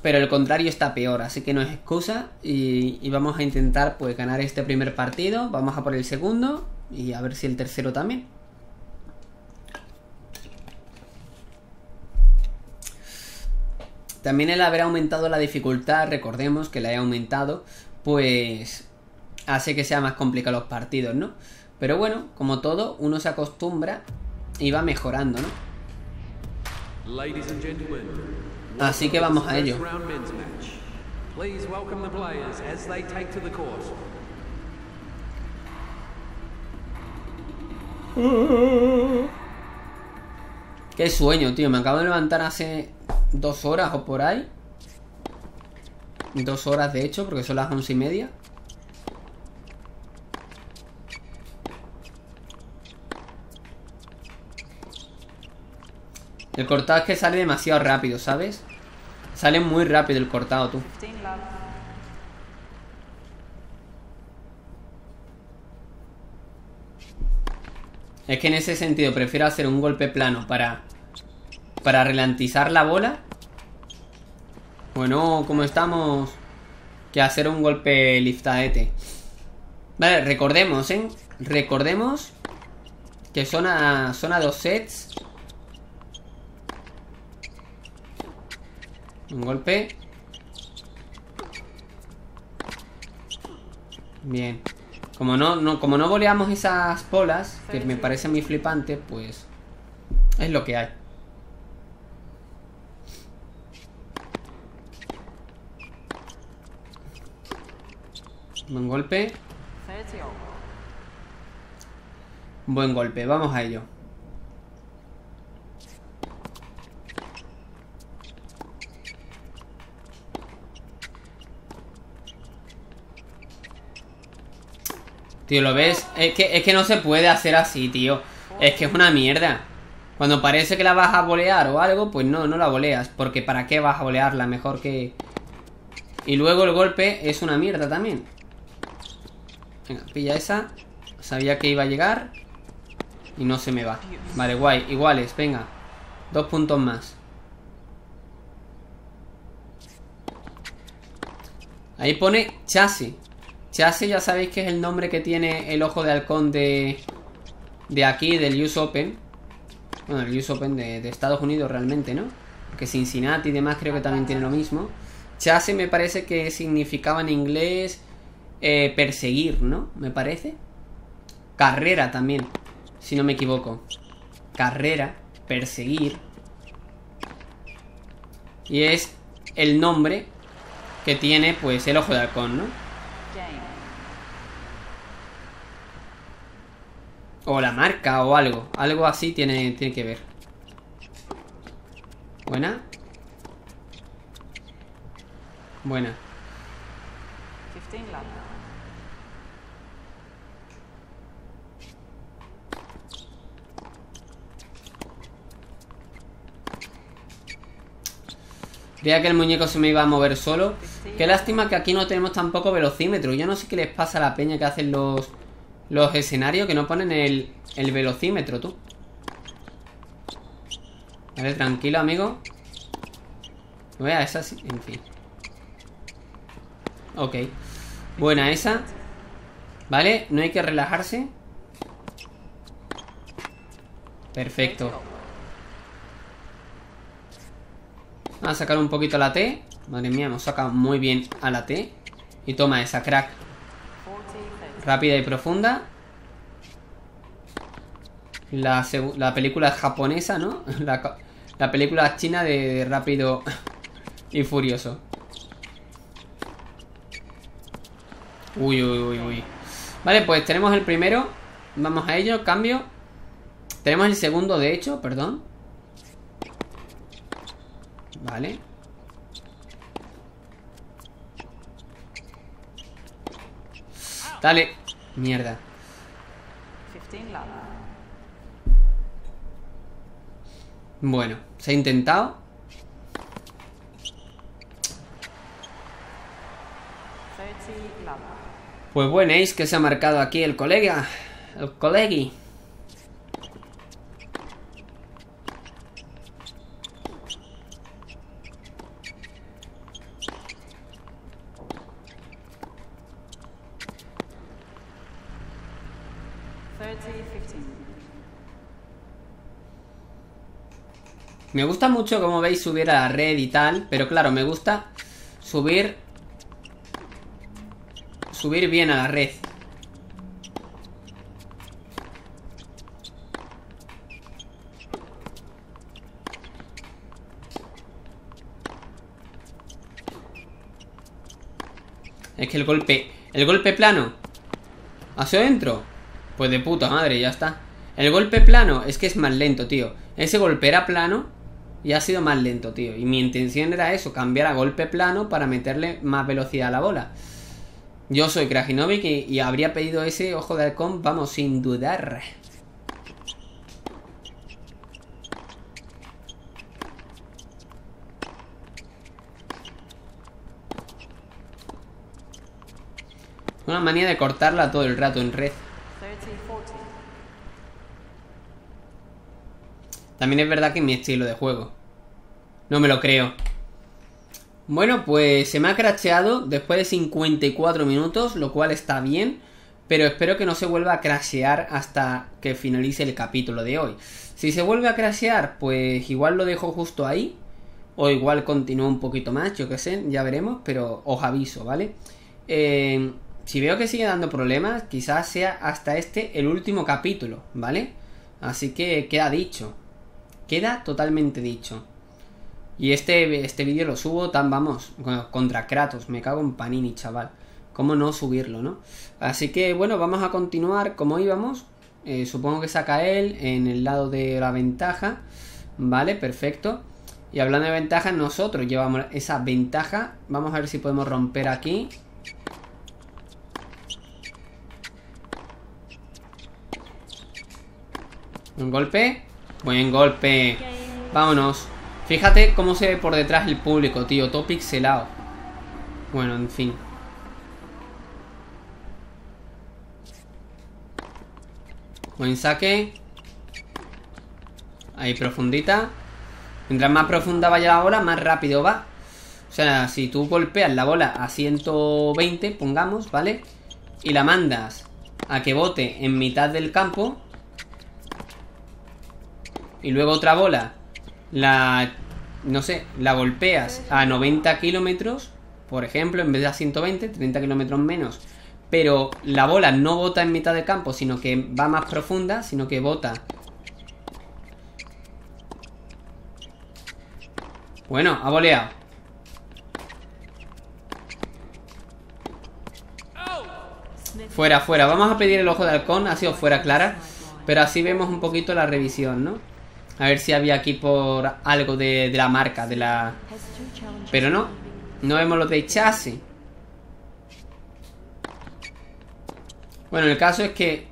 Pero el contrario está peor, así que no es excusa. Y, y vamos a intentar pues ganar este primer partido. Vamos a por el segundo y a ver si el tercero también. También el haber aumentado la dificultad, recordemos que la he aumentado, pues hace que sea más complicado los partidos, ¿no? Pero bueno, como todo, uno se acostumbra y va mejorando, ¿no? Así que vamos a ello. Qué sueño, tío. Me acabo de levantar hace dos horas o por ahí. Dos horas, de hecho, porque son las once y media. El cortado es que sale demasiado rápido, ¿sabes? Sale muy rápido el cortado, tú. Es que en ese sentido prefiero hacer un golpe plano para para ralentizar la bola. Bueno, como estamos que hacer un golpe liftaete. Vale, recordemos, ¿eh? Recordemos Que son a, son a dos sets. Un golpe. Bien. Como no, no, como no goleamos esas polas, que me parece muy flipante, pues es lo que hay. Buen golpe. Buen golpe, vamos a ello. Tío, ¿lo ves? Es que, es que no se puede hacer así, tío. Es que es una mierda. Cuando parece que la vas a bolear o algo, pues no, no la boleas. Porque ¿para qué vas a bolearla? Mejor que... Y luego el golpe es una mierda también. Venga, pilla esa. Sabía que iba a llegar. Y no se me va. Vale, guay. Iguales, venga. Dos puntos más. Ahí pone chasis. Chasis ya sabéis que es el nombre que tiene el ojo de halcón de, de aquí, del US Open. Bueno, el US Open de, Estados Unidos realmente, ¿no? Porque Cincinnati y demás creo que también tiene lo mismo. Chase me parece que significaba en inglés eh, perseguir, ¿no? Me parece. Carrera también, si no me equivoco. Carrera, perseguir. Y es el nombre que tiene pues el ojo de halcón, ¿no? O la marca o algo. Algo así tiene, tiene que ver. Buena. Buena. Creía que el muñeco se me iba a mover solo. Qué lástima que aquí no tenemos tampoco velocímetro. Yo no sé qué les pasa a la peña que hacen los, los escenarios que no ponen el, el velocímetro, tú. Vale, tranquilo, amigo. Voy a esa, sí. en fin. Ok. Buena esa. Vale, no hay que relajarse. Perfecto. Vamos a sacar un poquito la T. Madre mía, hemos sacado muy bien a la T. Y toma esa, crack. Rápida y profunda. La, la película japonesa, ¿no? La, la película china de, rápido y furioso. Uy, uy, uy, uy. Vale, pues tenemos el primero. Vamos a ello, cambio. Tenemos el segundo, de hecho, perdón. Vale. Dale. Mierda. Bueno, se ha intentado. Pues buen ace que se ha marcado aquí el colega. El colegi. Me gusta mucho, como veis, subir a la red y tal. Pero claro, me gusta subir... Subir bien a la red. Es que el golpe... El golpe plano ¿Hacia adentro? Pues de puta madre, ya está El golpe plano es que es más lento, tío Ese golpe era plano y ha sido más lento, tío. Y mi intención era eso, cambiar a golpe plano para meterle más velocidad a la bola. Yo soy Krajinovic y, habría pedido ese ojo de halcón, vamos, sin dudar. Una manía de cortarla todo el rato en red. También es verdad que mi estilo de juego. No me lo creo. Bueno, pues se me ha cracheado después de 54 minutos, lo cual está bien. pero espero que no se vuelva a crashear hasta que finalice el capítulo de hoy. Si se vuelve a crashear, pues igual lo dejo justo ahí, o igual continúo un poquito más, yo que sé, ya veremos, pero os aviso, ¿vale? Eh, si veo que sigue dando problemas, quizás sea hasta este el último capítulo, ¿vale? Así que queda dicho. Queda totalmente dicho. Y este, este vídeo lo subo tan, vamos, contra Kratos. Me cago en Panini, chaval. ¿Cómo no subirlo, no? Así que, bueno, vamos a continuar como íbamos. Eh, supongo que saca él en el lado de la ventaja. Vale, perfecto. Y hablando de ventaja, nosotros llevamos esa ventaja. Vamos a ver si podemos romper aquí. Un golpe. Buen golpe. Vámonos. Fíjate cómo se ve por detrás el público, tío. Todo pixelado. Bueno, en fin. Buen saque. Ahí profundita. Mientras más profunda vaya la bola, más rápido va. O sea, si tú golpeas la bola a 120, pongamos, ¿vale? Y la mandas a que bote en mitad del campo, y luego otra bola la, no sé, la golpeas a 90 kilómetros, por ejemplo, en vez de a 120, 30 kilómetros menos, pero la bola no bota en mitad de campo, sino que va más profunda, sino que bota. Bueno, ha boleado. Fuera, fuera. Vamos a pedir el ojo de halcón. Ha sido fuera clara. Pero así vemos un poquito la revisión, ¿no? A ver si había aquí por algo de, la marca, de la... Pero no, no vemos lo de chasis. Bueno, el caso es que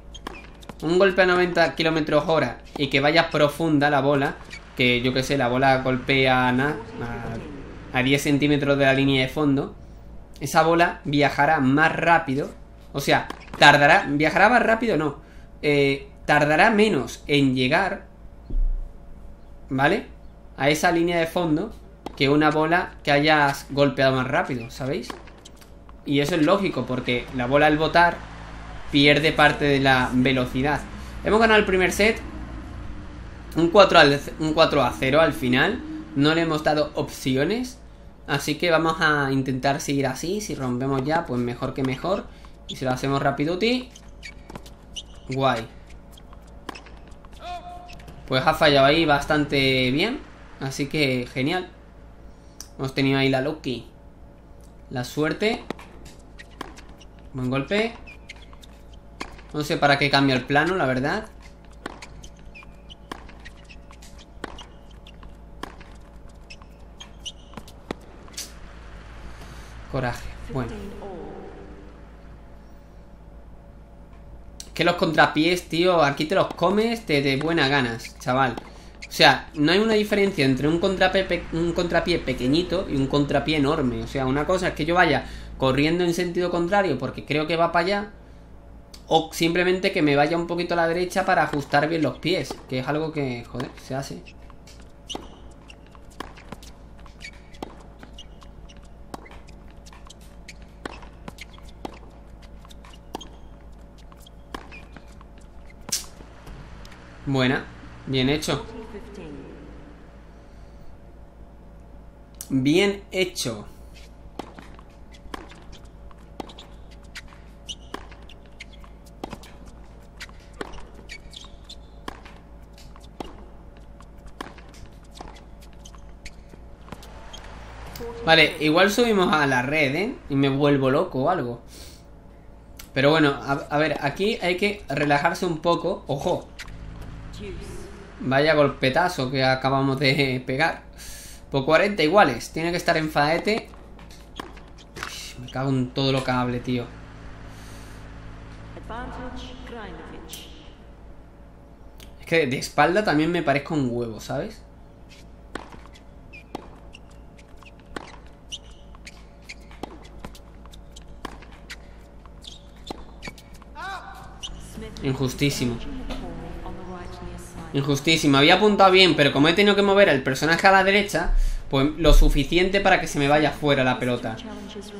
un golpe a 90 km hora y que vaya profunda la bola, que yo que sé, la bola golpea a, a 10 centímetros de la línea de fondo, esa bola viajará más rápido, o sea, tardará, viajará más rápido, no, eh, tardará menos en llegar ¿vale? A esa línea de fondo que una bola que hayas golpeado más rápido, ¿sabéis? Y eso es lógico porque la bola al botar pierde parte de la velocidad. Hemos ganado el primer set. Un 4, un 4 a 0 al final. No le hemos dado opciones. Así que vamos a intentar seguir así. Si rompemos ya, pues mejor que mejor. Y si lo hacemos rápido, Guay. Pues ha fallado ahí bastante bien. Así que genial. Hemos tenido ahí la lucky. La suerte. Buen golpe. No sé para qué cambia el plano, la verdad. Coraje. Bueno. Los contrapiés, tío, aquí te los comes de, de buenas ganas, chaval. O sea, no hay una diferencia entre un contrapié, un contrapié pequeñito y un contrapié enorme. O sea, una cosa es que yo vaya corriendo en sentido contrario porque creo que va para allá. O simplemente que me vaya un poquito a la derecha para ajustar bien los pies. Que es algo que, joder, se hace. Buena, bien hecho. Bien hecho. Vale, igual subimos a la red, ¿eh? Y me vuelvo loco o algo. Pero bueno, a, a ver, aquí hay que relajarse un poco. ¡Ojo! Vaya golpetazo que acabamos de pegar. Por 40 iguales. Tiene que estar en faete. Me cago en todo lo cable, tío. Es que de espalda también me parezco un huevo, ¿sabes? Injustísimo. Injustísimo. Había apuntado bien, pero como he tenido que mover al personaje a la derecha, pues lo suficiente para que se me vaya fuera la pelota.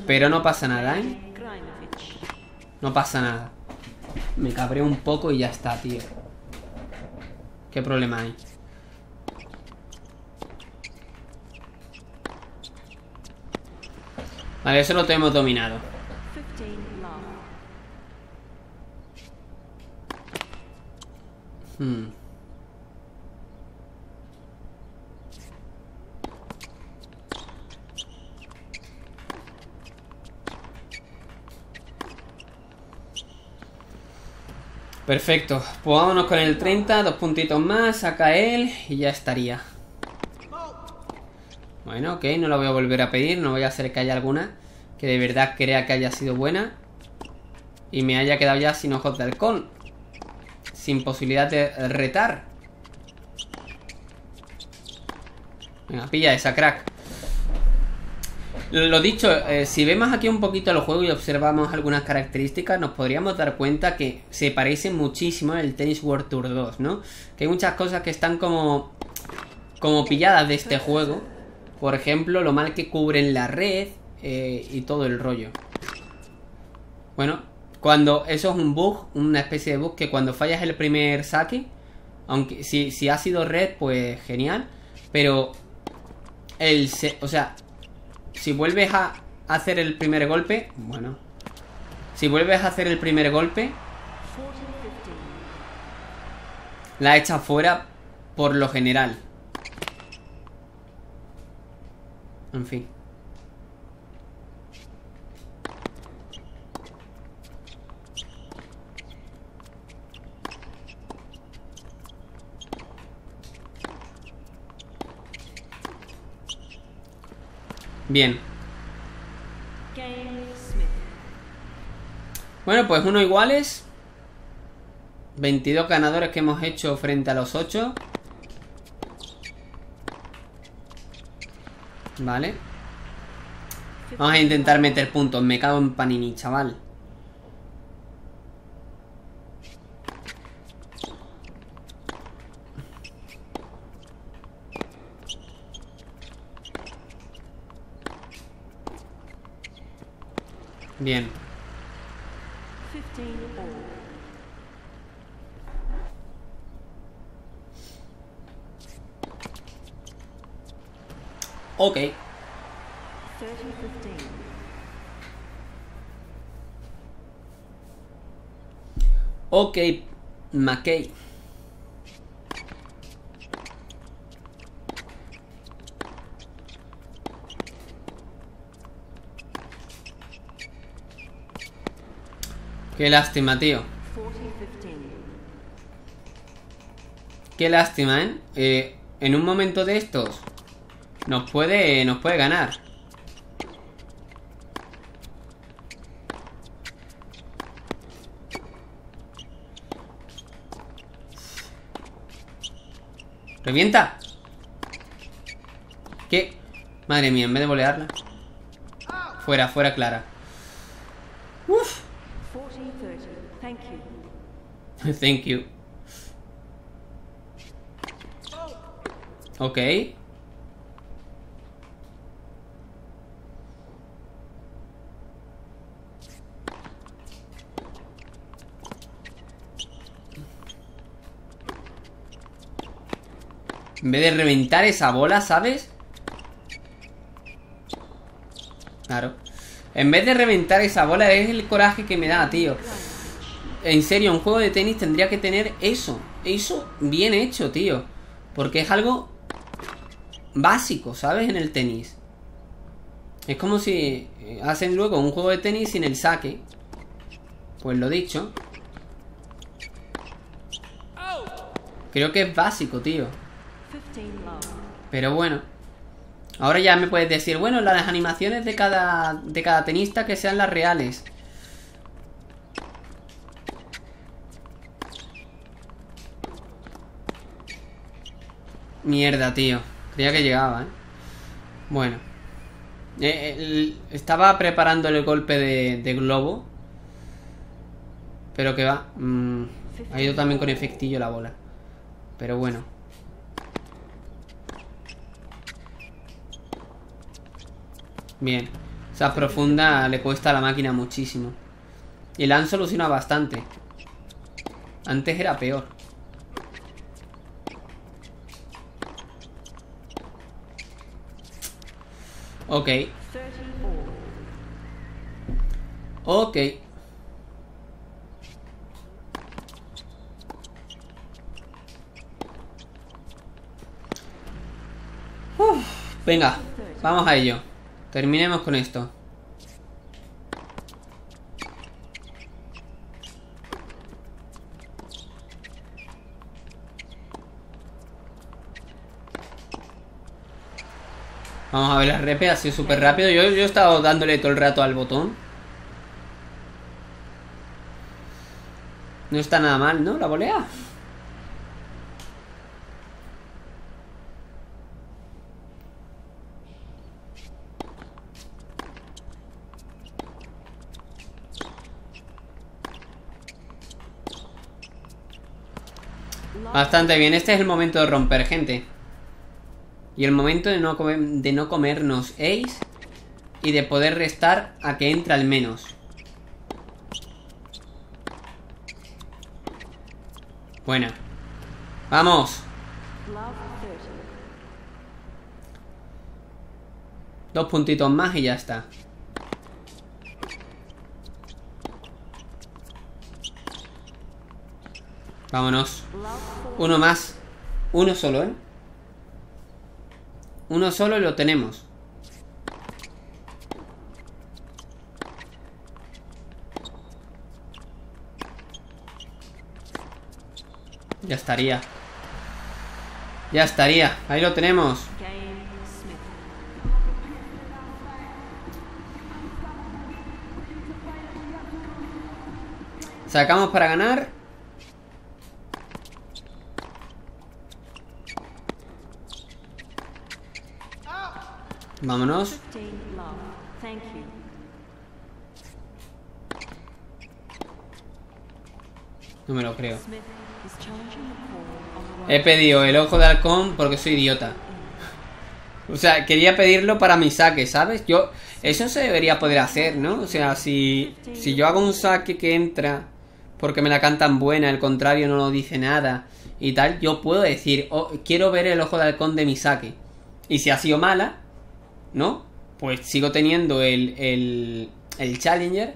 Pero no pasa nada, ¿eh? No pasa nada. Me cabreo un poco y ya está, tío. ¿Qué problema hay? Vale, eso lo tenemos dominado. 15 long. Hmm. Perfecto, pues vámonos con el 30, dos puntitos más, saca él y ya estaría. Bueno, ok, no la voy a volver a pedir, no voy a hacer que haya alguna que de verdad crea que haya sido buena y me haya quedado ya sin ojos de halcón, sin posibilidad de retar. Venga, pilla esa, crack. Lo dicho, eh, si vemos aquí un poquito el juego y observamos algunas características, nos podríamos dar cuenta que se parece muchísimo al Tennis World Tour 2, ¿no? Que hay muchas cosas que están como, como pilladas de este juego. Por ejemplo, lo mal que cubren la red eh, y todo el rollo. Bueno, cuando eso es un bug, una especie de bug que cuando fallas el primer saque, aunque si, si ha sido red, pues genial, pero el, o sea, si vuelves a hacer el primer golpe, bueno, si vuelves a hacer el primer golpe, 40 15. la echa fuera por lo general. En fin. Bien. Bueno, pues uno iguales. 22 ganadores que hemos hecho frente a los 8. Vale. Vamos a intentar meter puntos. Me cago en Panini, chaval. Bien. 15 all. Ok. 30 15. Ok, McKay. Qué lástima, tío. 40 15. Qué lástima, ¿eh? Eh, En un momento de estos nos puede, nos puede ganar. ¡Revienta! ¿Qué? Madre mía, en vez de volearla. Fuera, fuera, Clara. 40 30. Thank you. Thank you. Ok. En vez de reventar esa bola, ¿sabes? Claro. En vez de reventar esa bola, es el coraje que me da, tío. En serio, un juego de tenis tendría que tener eso. Eso bien hecho, tío. Porque es algo básico, ¿sabes? En el tenis. Es como si eh, hacen luego un juego de tenis sin el saque. Pues lo dicho. Creo que es básico, tío. 15 long. Pero bueno. Ahora ya me puedes decir, bueno, las animaciones de cada, de cada tenista que sean las reales. Mierda, tío. Creía que llegaba, ¿eh? Bueno. Eh, estaba preparando el golpe de, de globo. Pero que va. mm, ha ido también con efectillo la bola. Pero bueno. Bien. Esa profunda le cuesta a la máquina muchísimo. Y la han solucionado bastante. Antes era peor. Ok, 30 all. ok. Uf, venga, vamos a ello. Terminemos con esto. Vamos a ver la repe, ha sido súper rápido. Yo, yo he estado dándole todo el rato al botón. No está nada mal, ¿no? La volea. Bastante bien, este es el momento de romper, gente. Y el momento de no, comer- de no comernos ace y de poder restar a que entra al menos. Buena. Vamos. Love 30. Dos puntitos más y ya está. Vámonos. Love 4. Uno más. Uno solo, ¿eh? Uno solo lo tenemos. Ya estaría. Ya estaría. Ahí lo tenemos. Sacamos para ganar. Vámonos. 15 love. Thank you. No me lo creo. He pedido el ojo de halcón porque soy idiota. O sea, quería pedirlo para mi saque, ¿sabes? Yo, eso se debería poder hacer, ¿no? O sea, si, si yo hago un saque que entra porque me la cantan buena, el contrario no lo dice nada y tal, yo puedo decir, oh, quiero ver el ojo de halcón de mi saque. Y si ha sido mala, ¿no? Pues sigo teniendo el, el, el challenger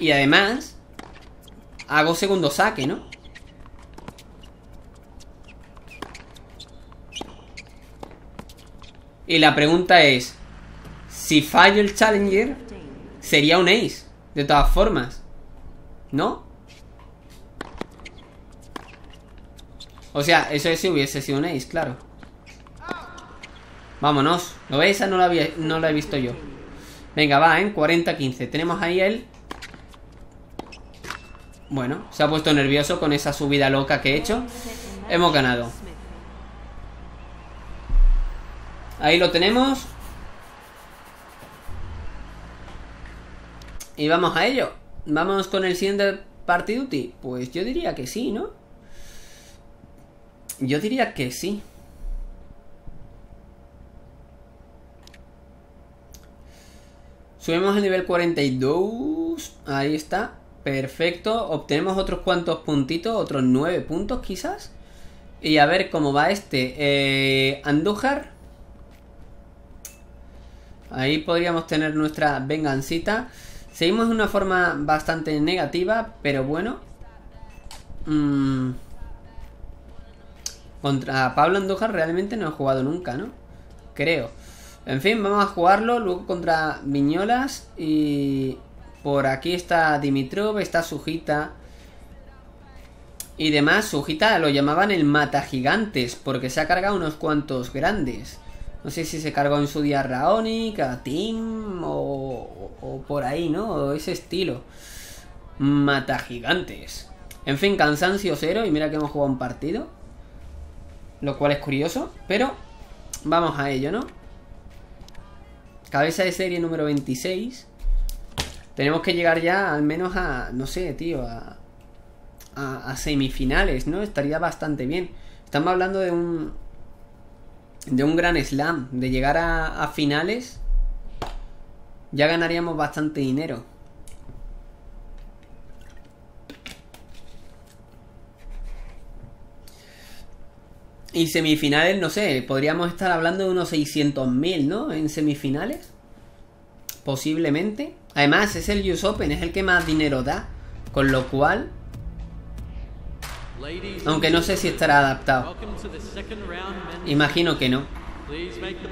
y además hago segundo saque, ¿no? Y la pregunta es, si fallo el Challenger, 15. sería un Ace, de todas formas. ¿No? O sea, eso es hubiese sido un Ace, claro. Vámonos. ¿Lo ves? Esa no la, había, no la he visto yo. Venga, va, ¿eh? 40-15. Tenemos ahí el... Bueno, se ha puesto nervioso con esa subida loca que he hecho. Hemos ganado. Ahí lo tenemos. Y vamos a ello. ¿Vamos con el siguiente Partiduty? Pues yo diría que sí, ¿no? Yo diría que sí. Subimos al nivel 42. Ahí está. Perfecto. Obtenemos otros cuantos puntitos. Otros 9 puntos quizás. Y a ver cómo va este. Eh, Andújar. Ahí podríamos tener nuestra vengancita. Seguimos de una forma bastante negativa, pero bueno. Mm. Contra Pablo Andújar realmente no he jugado nunca, ¿no? Creo. En fin, vamos a jugarlo luego contra Viñolas y por aquí está Dimitrov, está Sujita y demás. Sujita lo llamaban el mata gigantes porque se ha cargado unos cuantos grandes. No sé si se cargó en su día Raonic, a Team o, o por ahí, ¿no? O ese estilo. Mata gigantes. En fin, cansancio cero y mira que hemos jugado un partido. Lo cual es curioso, pero vamos a ello, ¿no? Cabeza de serie número 26. Tenemos que llegar ya al menos a, no sé, tío, a, a, semifinales, ¿no? Estaría bastante bien. Estamos hablando de un, de un gran slam, de llegar a finales, ya ganaríamos bastante dinero. Y semifinales, no sé, podríamos estar hablando de unos 600.000, ¿no? En semifinales. Posiblemente. Además, es el US Open, es el que más dinero da. Con lo cual, aunque no sé si estará adaptado. Imagino que no. Please make the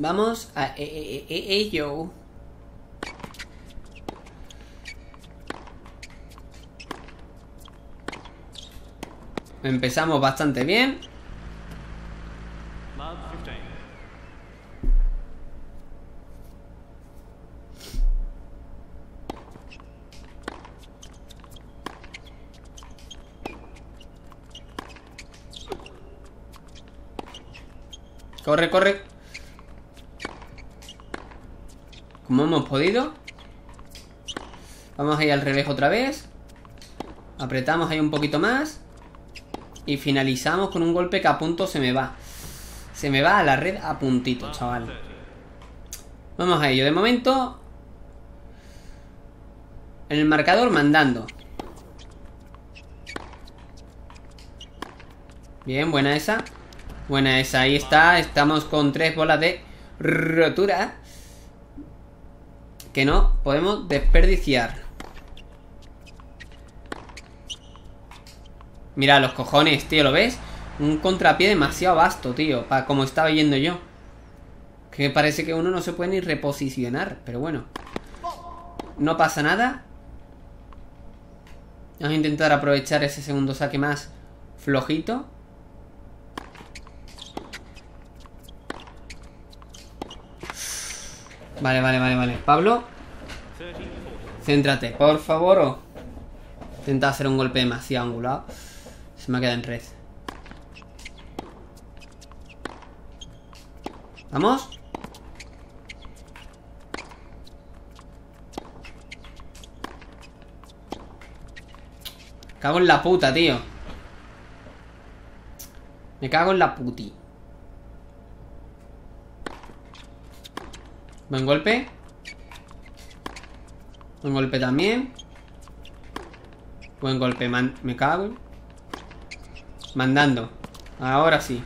Vamos a e- e- e- ello. Empezamos bastante bien. Love 15. Corre, corre. Como hemos podido. Vamos ahí al revés otra vez. Apretamos ahí un poquito más. Y finalizamos con un golpe que a punto se me va. Se me va a la red a puntito, chaval. Vamos a ello. De momento... En el marcador mandando. Bien, buena esa. Buena esa, ahí está. Estamos con tres bolas de rotura. Que no podemos desperdiciar. Mira los cojones, tío, ¿lo ves? Un contrapié demasiado vasto, tío, para como estaba yendo yo. Que parece que uno no se puede ni reposicionar, pero bueno. No pasa nada. Vamos a intentar aprovechar ese segundo saque más flojito. Vale, vale, vale, vale. Pablo, 30 40. céntrate, por favor. Intenta hacer un golpe demasiado angulado. Se me ha quedado en red. ¿Vamos? Cago en la puta, tío. Me cago en la puti. Buen golpe. Buen golpe también. Buen golpe, me cago. Mandando. Ahora sí.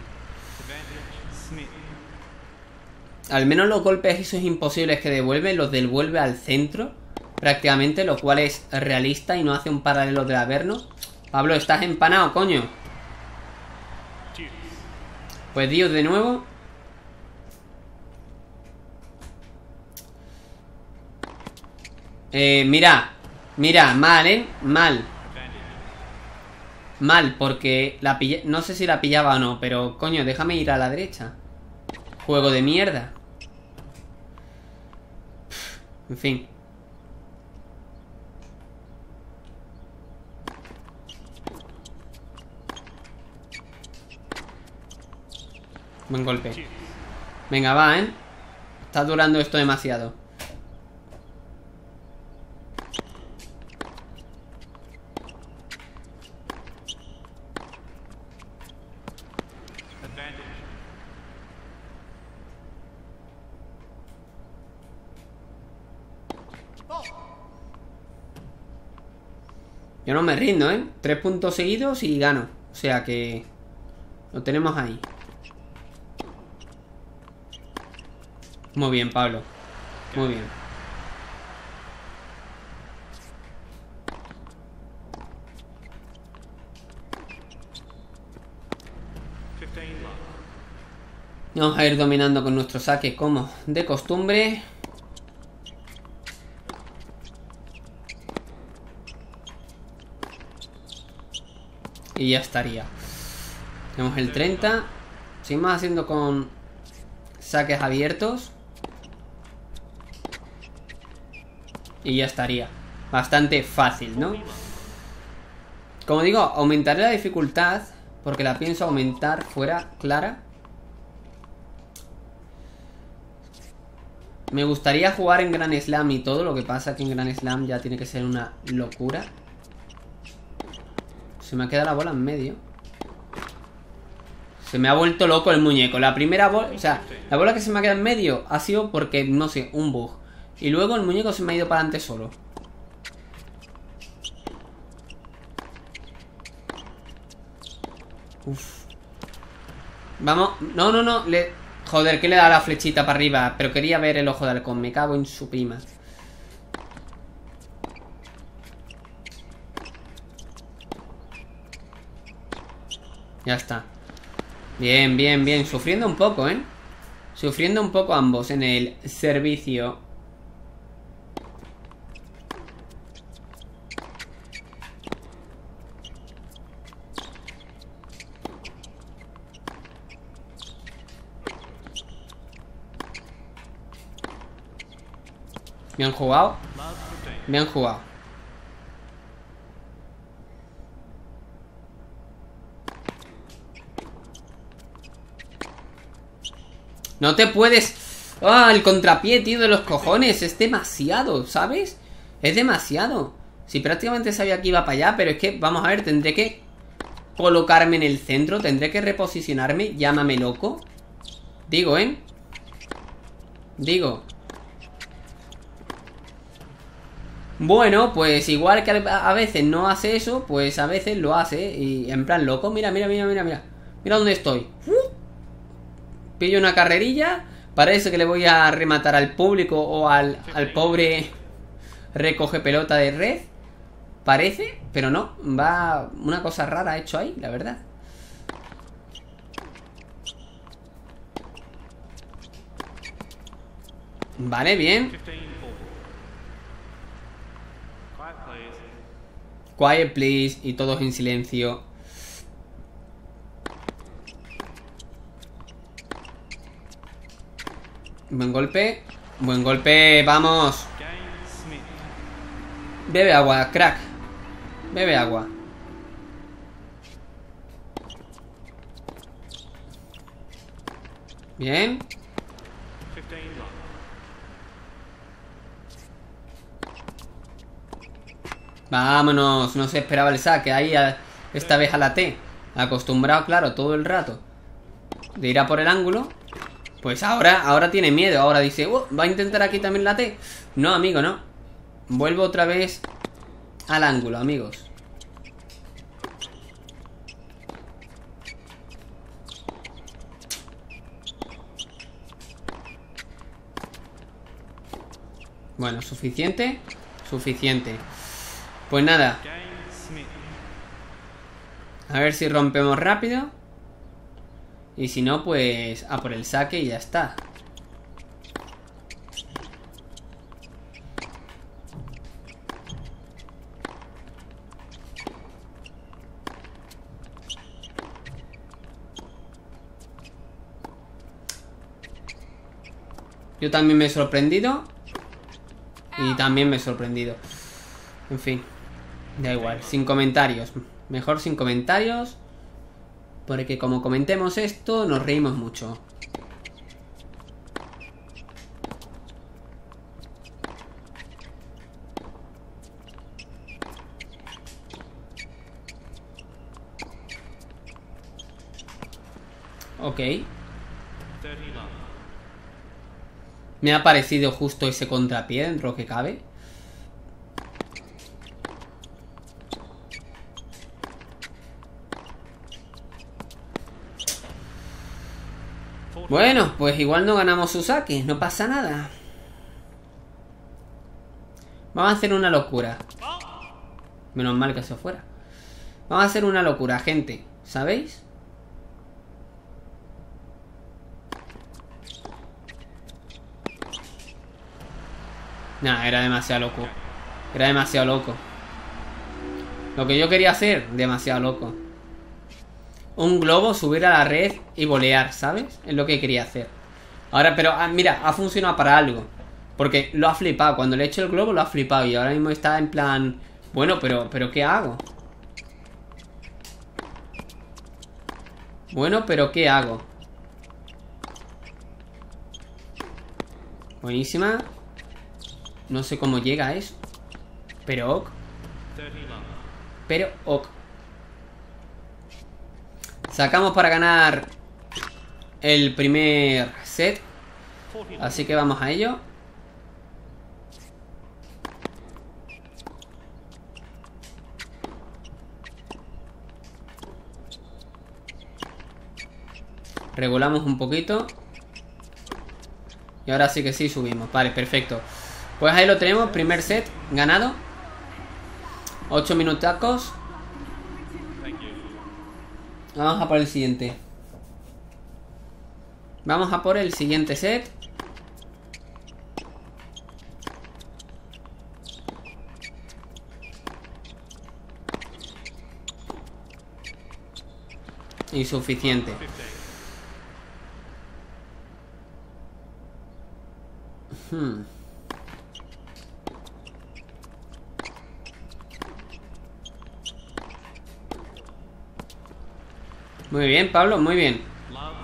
Al menos los golpes esos imposibles que devuelve, los devuelve al centro. Prácticamente, lo cual es realista y no hace un paralelo del Averno. Pablo, estás empanado, coño. Pues Dios de nuevo. Eh, mira, mira, mal, ¿eh? Mal. Mal, porque la pilla... No sé si la pillaba o no, pero coño, déjame ir a la derecha. Juego de mierda. En fin. Buen golpe. Venga, va, ¿eh? Está durando esto demasiado. No me rindo, ¿eh? Tres puntos seguidos y gano. O sea que... Lo tenemos ahí. Muy bien, Pablo. Muy bien. Vamos a ir dominando con nuestro saque como de costumbre. Y ya estaría. Tenemos el 30. Seguimos haciendo con saques abiertos. Y ya estaría. Bastante fácil, ¿no? Como digo, aumentaré la dificultad. Porque la pienso aumentar fuera clara. Me gustaría jugar en Gran Slam y todo. Lo que pasa que en Gran Slam ya tiene que ser una locura. Se me queda la bola en medio. Se me ha vuelto loco el muñeco. La primera bola, o sea, la bola que se me ha quedado en medio ha sido porque, no sé, un bug. Y luego el muñeco se me ha ido para adelante solo. Uf. Vamos. No, no, no. Le... Joder, que le da la flechita para arriba. Pero quería ver el ojo de halcón. Me cago en su prima. Ya está. Bien, bien, bien. Sufriendo un poco, ¿eh? Sufriendo un poco ambos en el servicio. Bien jugado. Bien jugado. No te puedes... Ah, el contrapié, tío, de los cojones. Es demasiado, ¿sabes? Es demasiado. Si prácticamente sabía que iba para allá, pero es que, vamos a ver, tendré que colocarme en el centro. Tendré que reposicionarme. Llámame loco. Digo, ¿eh? Digo. Bueno, pues igual que a veces no hace eso, pues a veces lo hace. Y en plan loco, mira, mira, mira, mira, mira. Mira dónde estoy. ¡Uh! Pillo una carrerilla. Parece que le voy a rematar al público o al, al pobre recoge pelota de red. Parece, pero no. Va una cosa rara hecho ahí, la verdad. Vale, bien. 15 ball. Quiet, please. Quiet, please. Y todos en silencio. Buen golpe. Buen golpe, vamos. Bebe agua, crack. Bebe agua. Bien. 15 long. Vámonos. No se esperaba el saque. Ahí esta vez a la T. Acostumbrado, claro, todo el rato. De ir a por el ángulo. Pues ahora, ahora tiene miedo. Ahora dice, "Oh, ¿va a intentar aquí también la T? No, amigo, no. Vuelvo otra vez al ángulo, amigos. Bueno, suficiente. Suficiente. Pues nada, a ver si rompemos rápido. Y si no, pues a por el saque y ya está. Yo también me he sorprendido. Y también me he sorprendido. En fin. Da igual, sin comentarios. Mejor sin comentarios. Porque como comentemos esto, nos reímos mucho. Ok. 30 long. Me ha parecido justo ese contrapié dentro que cabe. Bueno, pues igual no ganamos su saque, no pasa nada. Vamos a hacer una locura. Menos mal que se fuera. Vamos a hacer una locura, gente. ¿Sabéis? Nah, era demasiado loco. Era demasiado loco. Lo que yo quería hacer, demasiado loco. Un globo, subir a la red y volear, ¿sabes? Es lo que quería hacer. Ahora, pero ah, mira, ha funcionado para algo. Porque lo ha flipado. Cuando le he hecho el globo lo ha flipado. Y ahora mismo está en plan... Bueno, pero, pero ¿qué hago? Bueno, pero ¿qué hago? Buenísima. No sé cómo llega eso. Pero ok. 30 long. Pero ok. Sacamos para ganar el primer set. 40 Así que vamos a ello. Regulamos un poquito. Y ahora sí que sí subimos. Vale, perfecto. Pues ahí lo tenemos. Primer set ganado. 8 minutacos. Vamos a por el siguiente. Vamos a por el siguiente set. Insuficiente. 15. Hmm. Muy bien, Pablo, muy bien.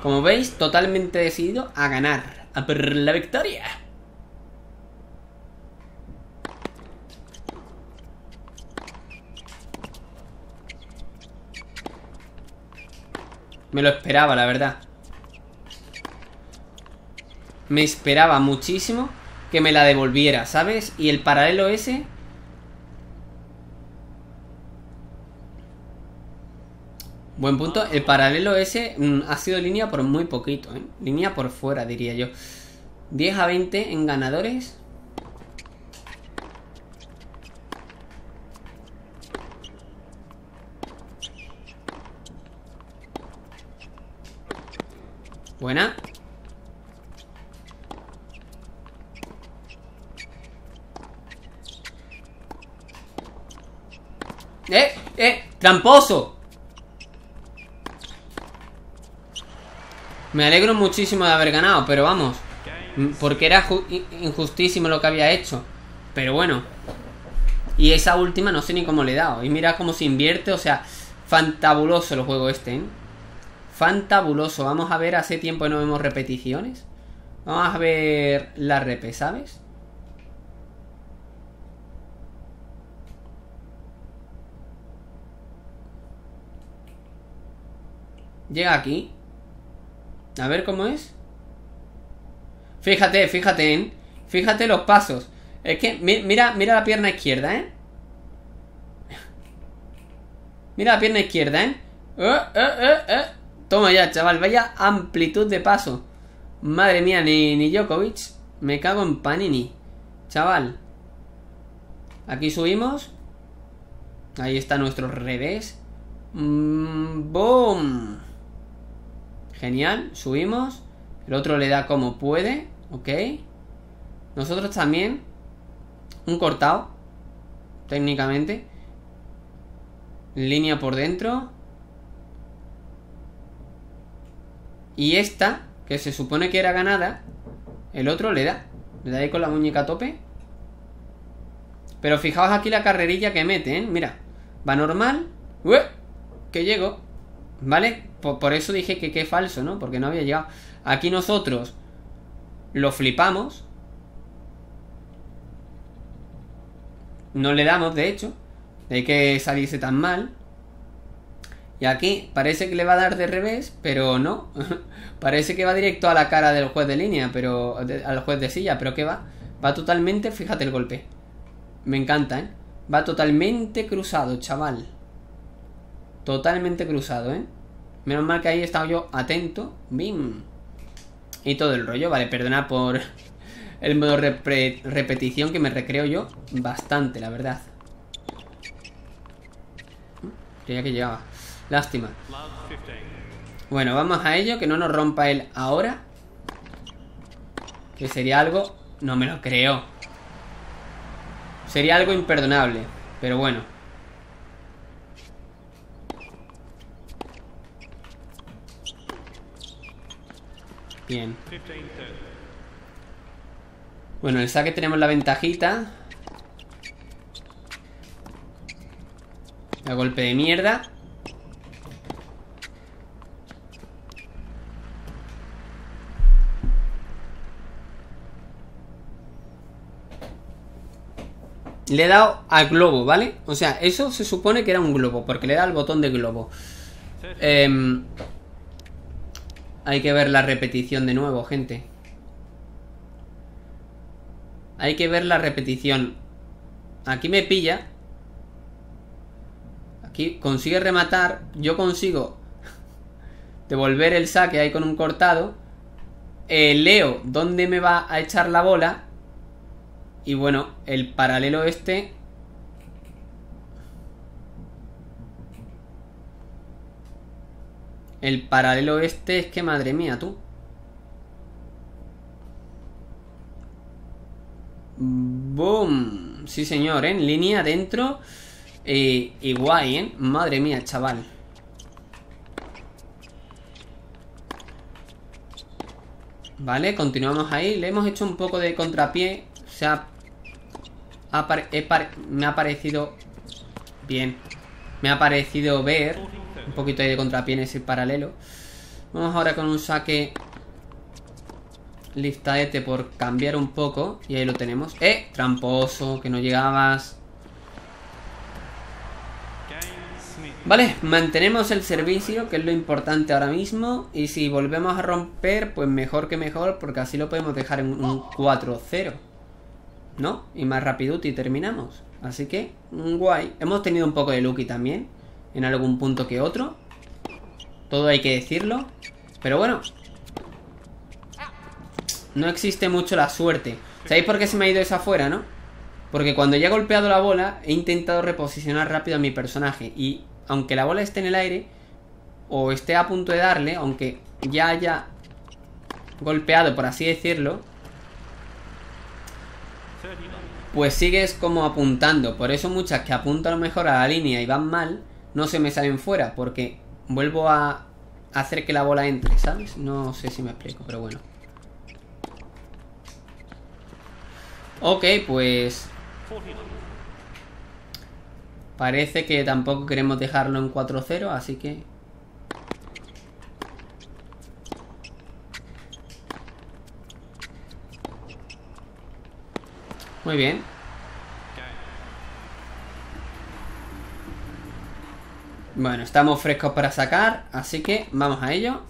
Como veis, totalmente decidido a ganar. A por la victoria. Me lo esperaba, la verdad. Me esperaba muchísimo que me la devolviera, ¿sabes? Y el paralelo ese... Buen punto. El paralelo ese mm, ha sido línea por muy poquito, ¿eh? Línea por fuera, diría yo. 10 a 20 en ganadores. Buena. ¡Eh! ¡Eh! ¡Tramposo! Me alegro muchísimo de haber ganado, pero vamos. Porque era ju- in- injustísimo lo que había hecho. Pero bueno. Y esa última no sé ni cómo le he dado. Y mira cómo se invierte, o sea, fantabuloso el juego este, ¿eh? Fantabuloso. Vamos a ver, hace tiempo que no vemos repeticiones. Vamos a ver la repe, ¿sabes? Llega aquí. A ver cómo es. Fíjate, fíjate, ¿eh? Fíjate los pasos. Es que, mi- mira, mira la pierna izquierda, ¿eh? Mira la pierna izquierda, ¿eh? Eh, eh, eh, eh. Toma ya, chaval, vaya amplitud de paso. Madre mía, ni, ni Djokovic. Me cago en Panini. Chaval. Aquí subimos. Ahí está nuestro revés. Mm, ¡Boom! Genial, subimos. El otro le da como puede. Ok. Nosotros también. Un cortado. Técnicamente. Línea por dentro. Y esta, que se supone que era ganada, el otro le da. Le da ahí con la muñeca a tope. Pero fijaos aquí la carrerilla que mete, ¿eh? Mira. Va normal. ¡Ue! Que llego. ¿Vale? Por, eso dije que qué falso, ¿no? Porque no había llegado. Aquí nosotros lo flipamos. No le damos, de hecho. De que saliese tan mal. Y aquí parece que le va a dar de revés, pero no. parece que va directo a la cara del juez de línea, pero. al juez de silla, pero que va. Va totalmente, fíjate el golpe. Me encanta, ¿eh? Va totalmente cruzado, chaval. Totalmente cruzado, ¿eh? Menos mal que ahí he estado yo atento. Bim. Y todo el rollo, vale, perdona por el modo repetición que me recreo yo bastante, la verdad. Creía que llegaba. Lástima. Love 15. Bueno, vamos a ello, que no nos rompa él ahora. Que sería algo... No me lo creo. Sería algo imperdonable. Pero bueno. Bien. 15 10. Bueno, el saque tenemos la ventajita. El golpe de mierda. Le he dado al globo, ¿vale? O sea, eso se supone que era un globo, porque le da al botón de globo. Em, Hay que ver la repetición de nuevo, gente. Hay que ver la repetición. Aquí me pilla. Aquí consigue rematar. Yo consigo devolver el saque ahí con un cortado. Eh, leo dónde me va a echar la bola. Y bueno, el paralelo este El paralelo este es que madre mía, tú. Boom. Sí, señor, ¿eh? En línea dentro. Eh, y guay, ¿eh? Madre mía, chaval. Vale, continuamos ahí. Le hemos hecho un poco de contrapié. O sea, me ha parecido bien. Me ha parecido ver un poquito ahí de contrapié en ese paralelo. Vamos ahora con un saque liftaete por cambiar un poco. Y ahí lo tenemos. ¡Eh! Tramposo, que no llegabas. Vale, mantenemos el servicio, que es lo importante ahora mismo. Y si volvemos a romper, pues mejor que mejor, porque así lo podemos dejar en un 4-0. ¿No? Y más rápido y terminamos. Así que, guay. Hemos tenido un poco de lucky también. En algún punto que otro. Todo hay que decirlo. Pero bueno. No existe mucho la suerte. ¿Sabéis por qué se me ha ido esa afuera, no? Porque cuando ya he golpeado la bola, he intentado reposicionar rápido a mi personaje. Y aunque la bola esté en el aire, o esté a punto de darle, aunque ya haya golpeado, por así decirlo, pues sigues como apuntando. Por eso muchas que apuntan a lo mejor a la línea y van mal, no se me salen fuera, porque vuelvo a hacer que la bola entre, ¿sabes? No sé si me explico, pero bueno. Ok, pues... Parece que tampoco queremos dejarlo en 4-0, así que... Muy bien. Bueno, estamos frescos para sacar, así que vamos a ello.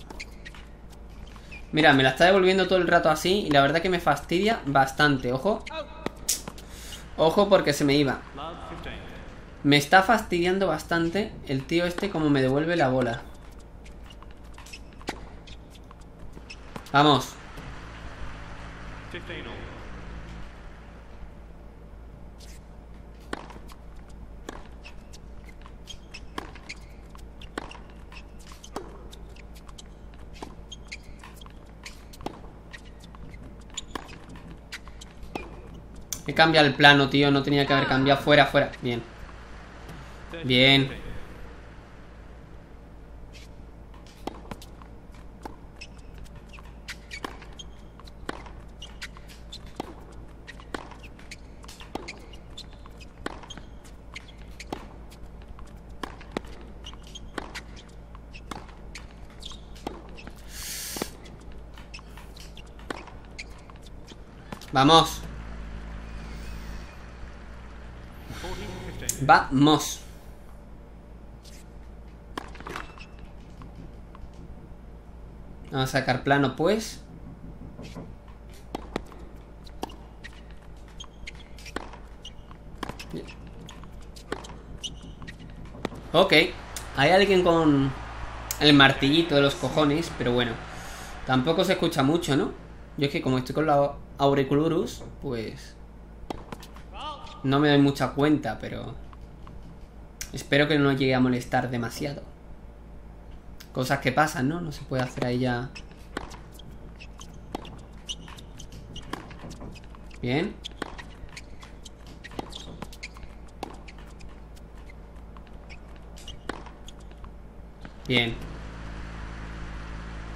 Mira, me la está devolviendo todo el rato así y la verdad que me fastidia bastante. Ojo. Ojo porque se me iba. Me está fastidiando bastante el tío este como me devuelve la bola. Vamos. He cambiado el plano, tío. No tenía que haber cambiado. Fuera, fuera. Bien. Bien. Vamos. Vamos. Vamos a sacar plano, pues. Ok. Hay alguien con el martillito de los cojones, pero bueno. Tampoco se escucha mucho, ¿no? Yo es que como estoy con la auriculurus, pues... No me doy mucha cuenta, pero... Espero que no nos llegue a molestar demasiado. Cosas que pasan, ¿no? No se puede hacer ahí ya... Bien. Bien.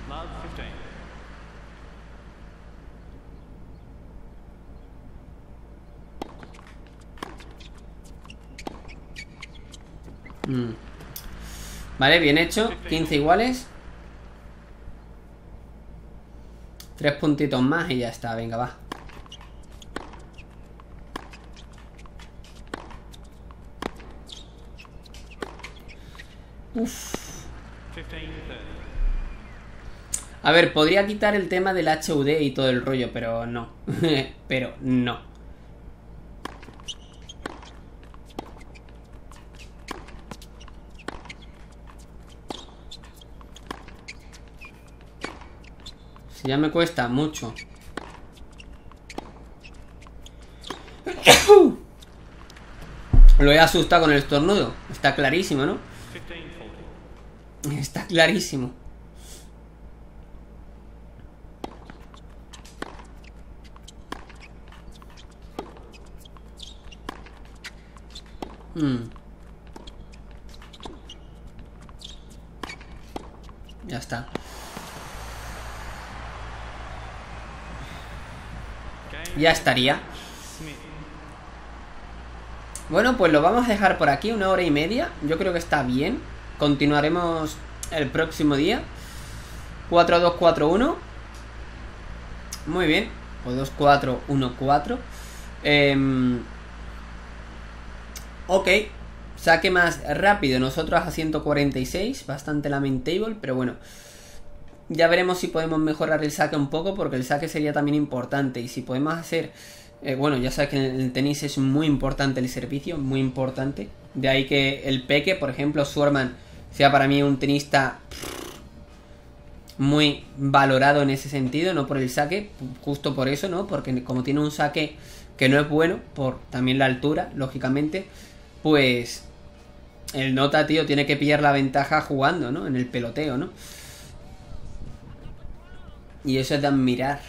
Love 15. Mm. Vale, bien hecho. 15 iguales. Tres puntitos más y ya está. Venga, va. Uf. 15 30. A ver, podría quitar el tema del HUD y todo el rollo, pero no. pero no. Ya me cuesta mucho. Lo he asustado con el estornudo. Está clarísimo, ¿no? 1540. Está clarísimo. Hmm. Ya está. Game Ya estaría. Bueno, pues lo vamos a dejar por aquí, una hora y media. Yo creo que está bien. Continuaremos el próximo día. 4-2-4-1. Muy bien. O 2-4-1-4. Em, ok. Saque más rápido. Nosotros a 146. Bastante lamentable, pero bueno. Ya veremos si podemos mejorar el saque un poco, porque el saque sería también importante. Y si podemos hacer. eh, bueno, ya sabes que en el tenis es muy importante el servicio, muy importante. De ahí que el Peque, por ejemplo, Swarman, sea para mí un tenista muy valorado en ese sentido, no por el saque, justo por eso, ¿no? Porque como tiene un saque que no es bueno, por también la altura, lógicamente, pues el nota, tío, tiene que pillar la ventaja jugando, ¿no? En el peloteo, ¿no? Y eso es de admirar.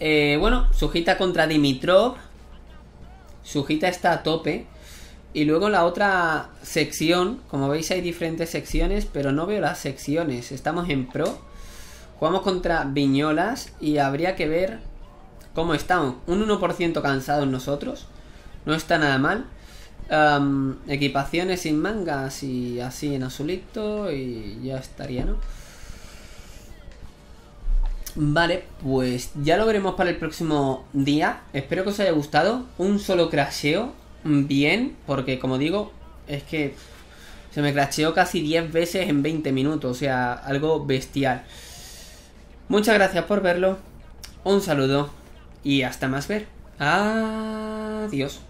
Eh, bueno, Sujita contra Dimitrov. Sujita está a tope. Y luego la otra sección, como veis hay diferentes secciones, pero no veo las secciones. Estamos en Pro. Jugamos contra Viñolas y habría que ver cómo estamos. Un 1% cansados nosotros. No está nada mal. Equipaciones sin mangas y así en azulito y ya estaría, ¿no? Vale, pues ya lo veremos para el próximo día. Espero que os haya gustado. Un solo crasheo. Bien, porque como digo, es que se me crasheó casi 10 veces en 20 minutos. O sea, algo bestial. Muchas gracias por verlo. Un saludo. Y hasta más ver. Adiós.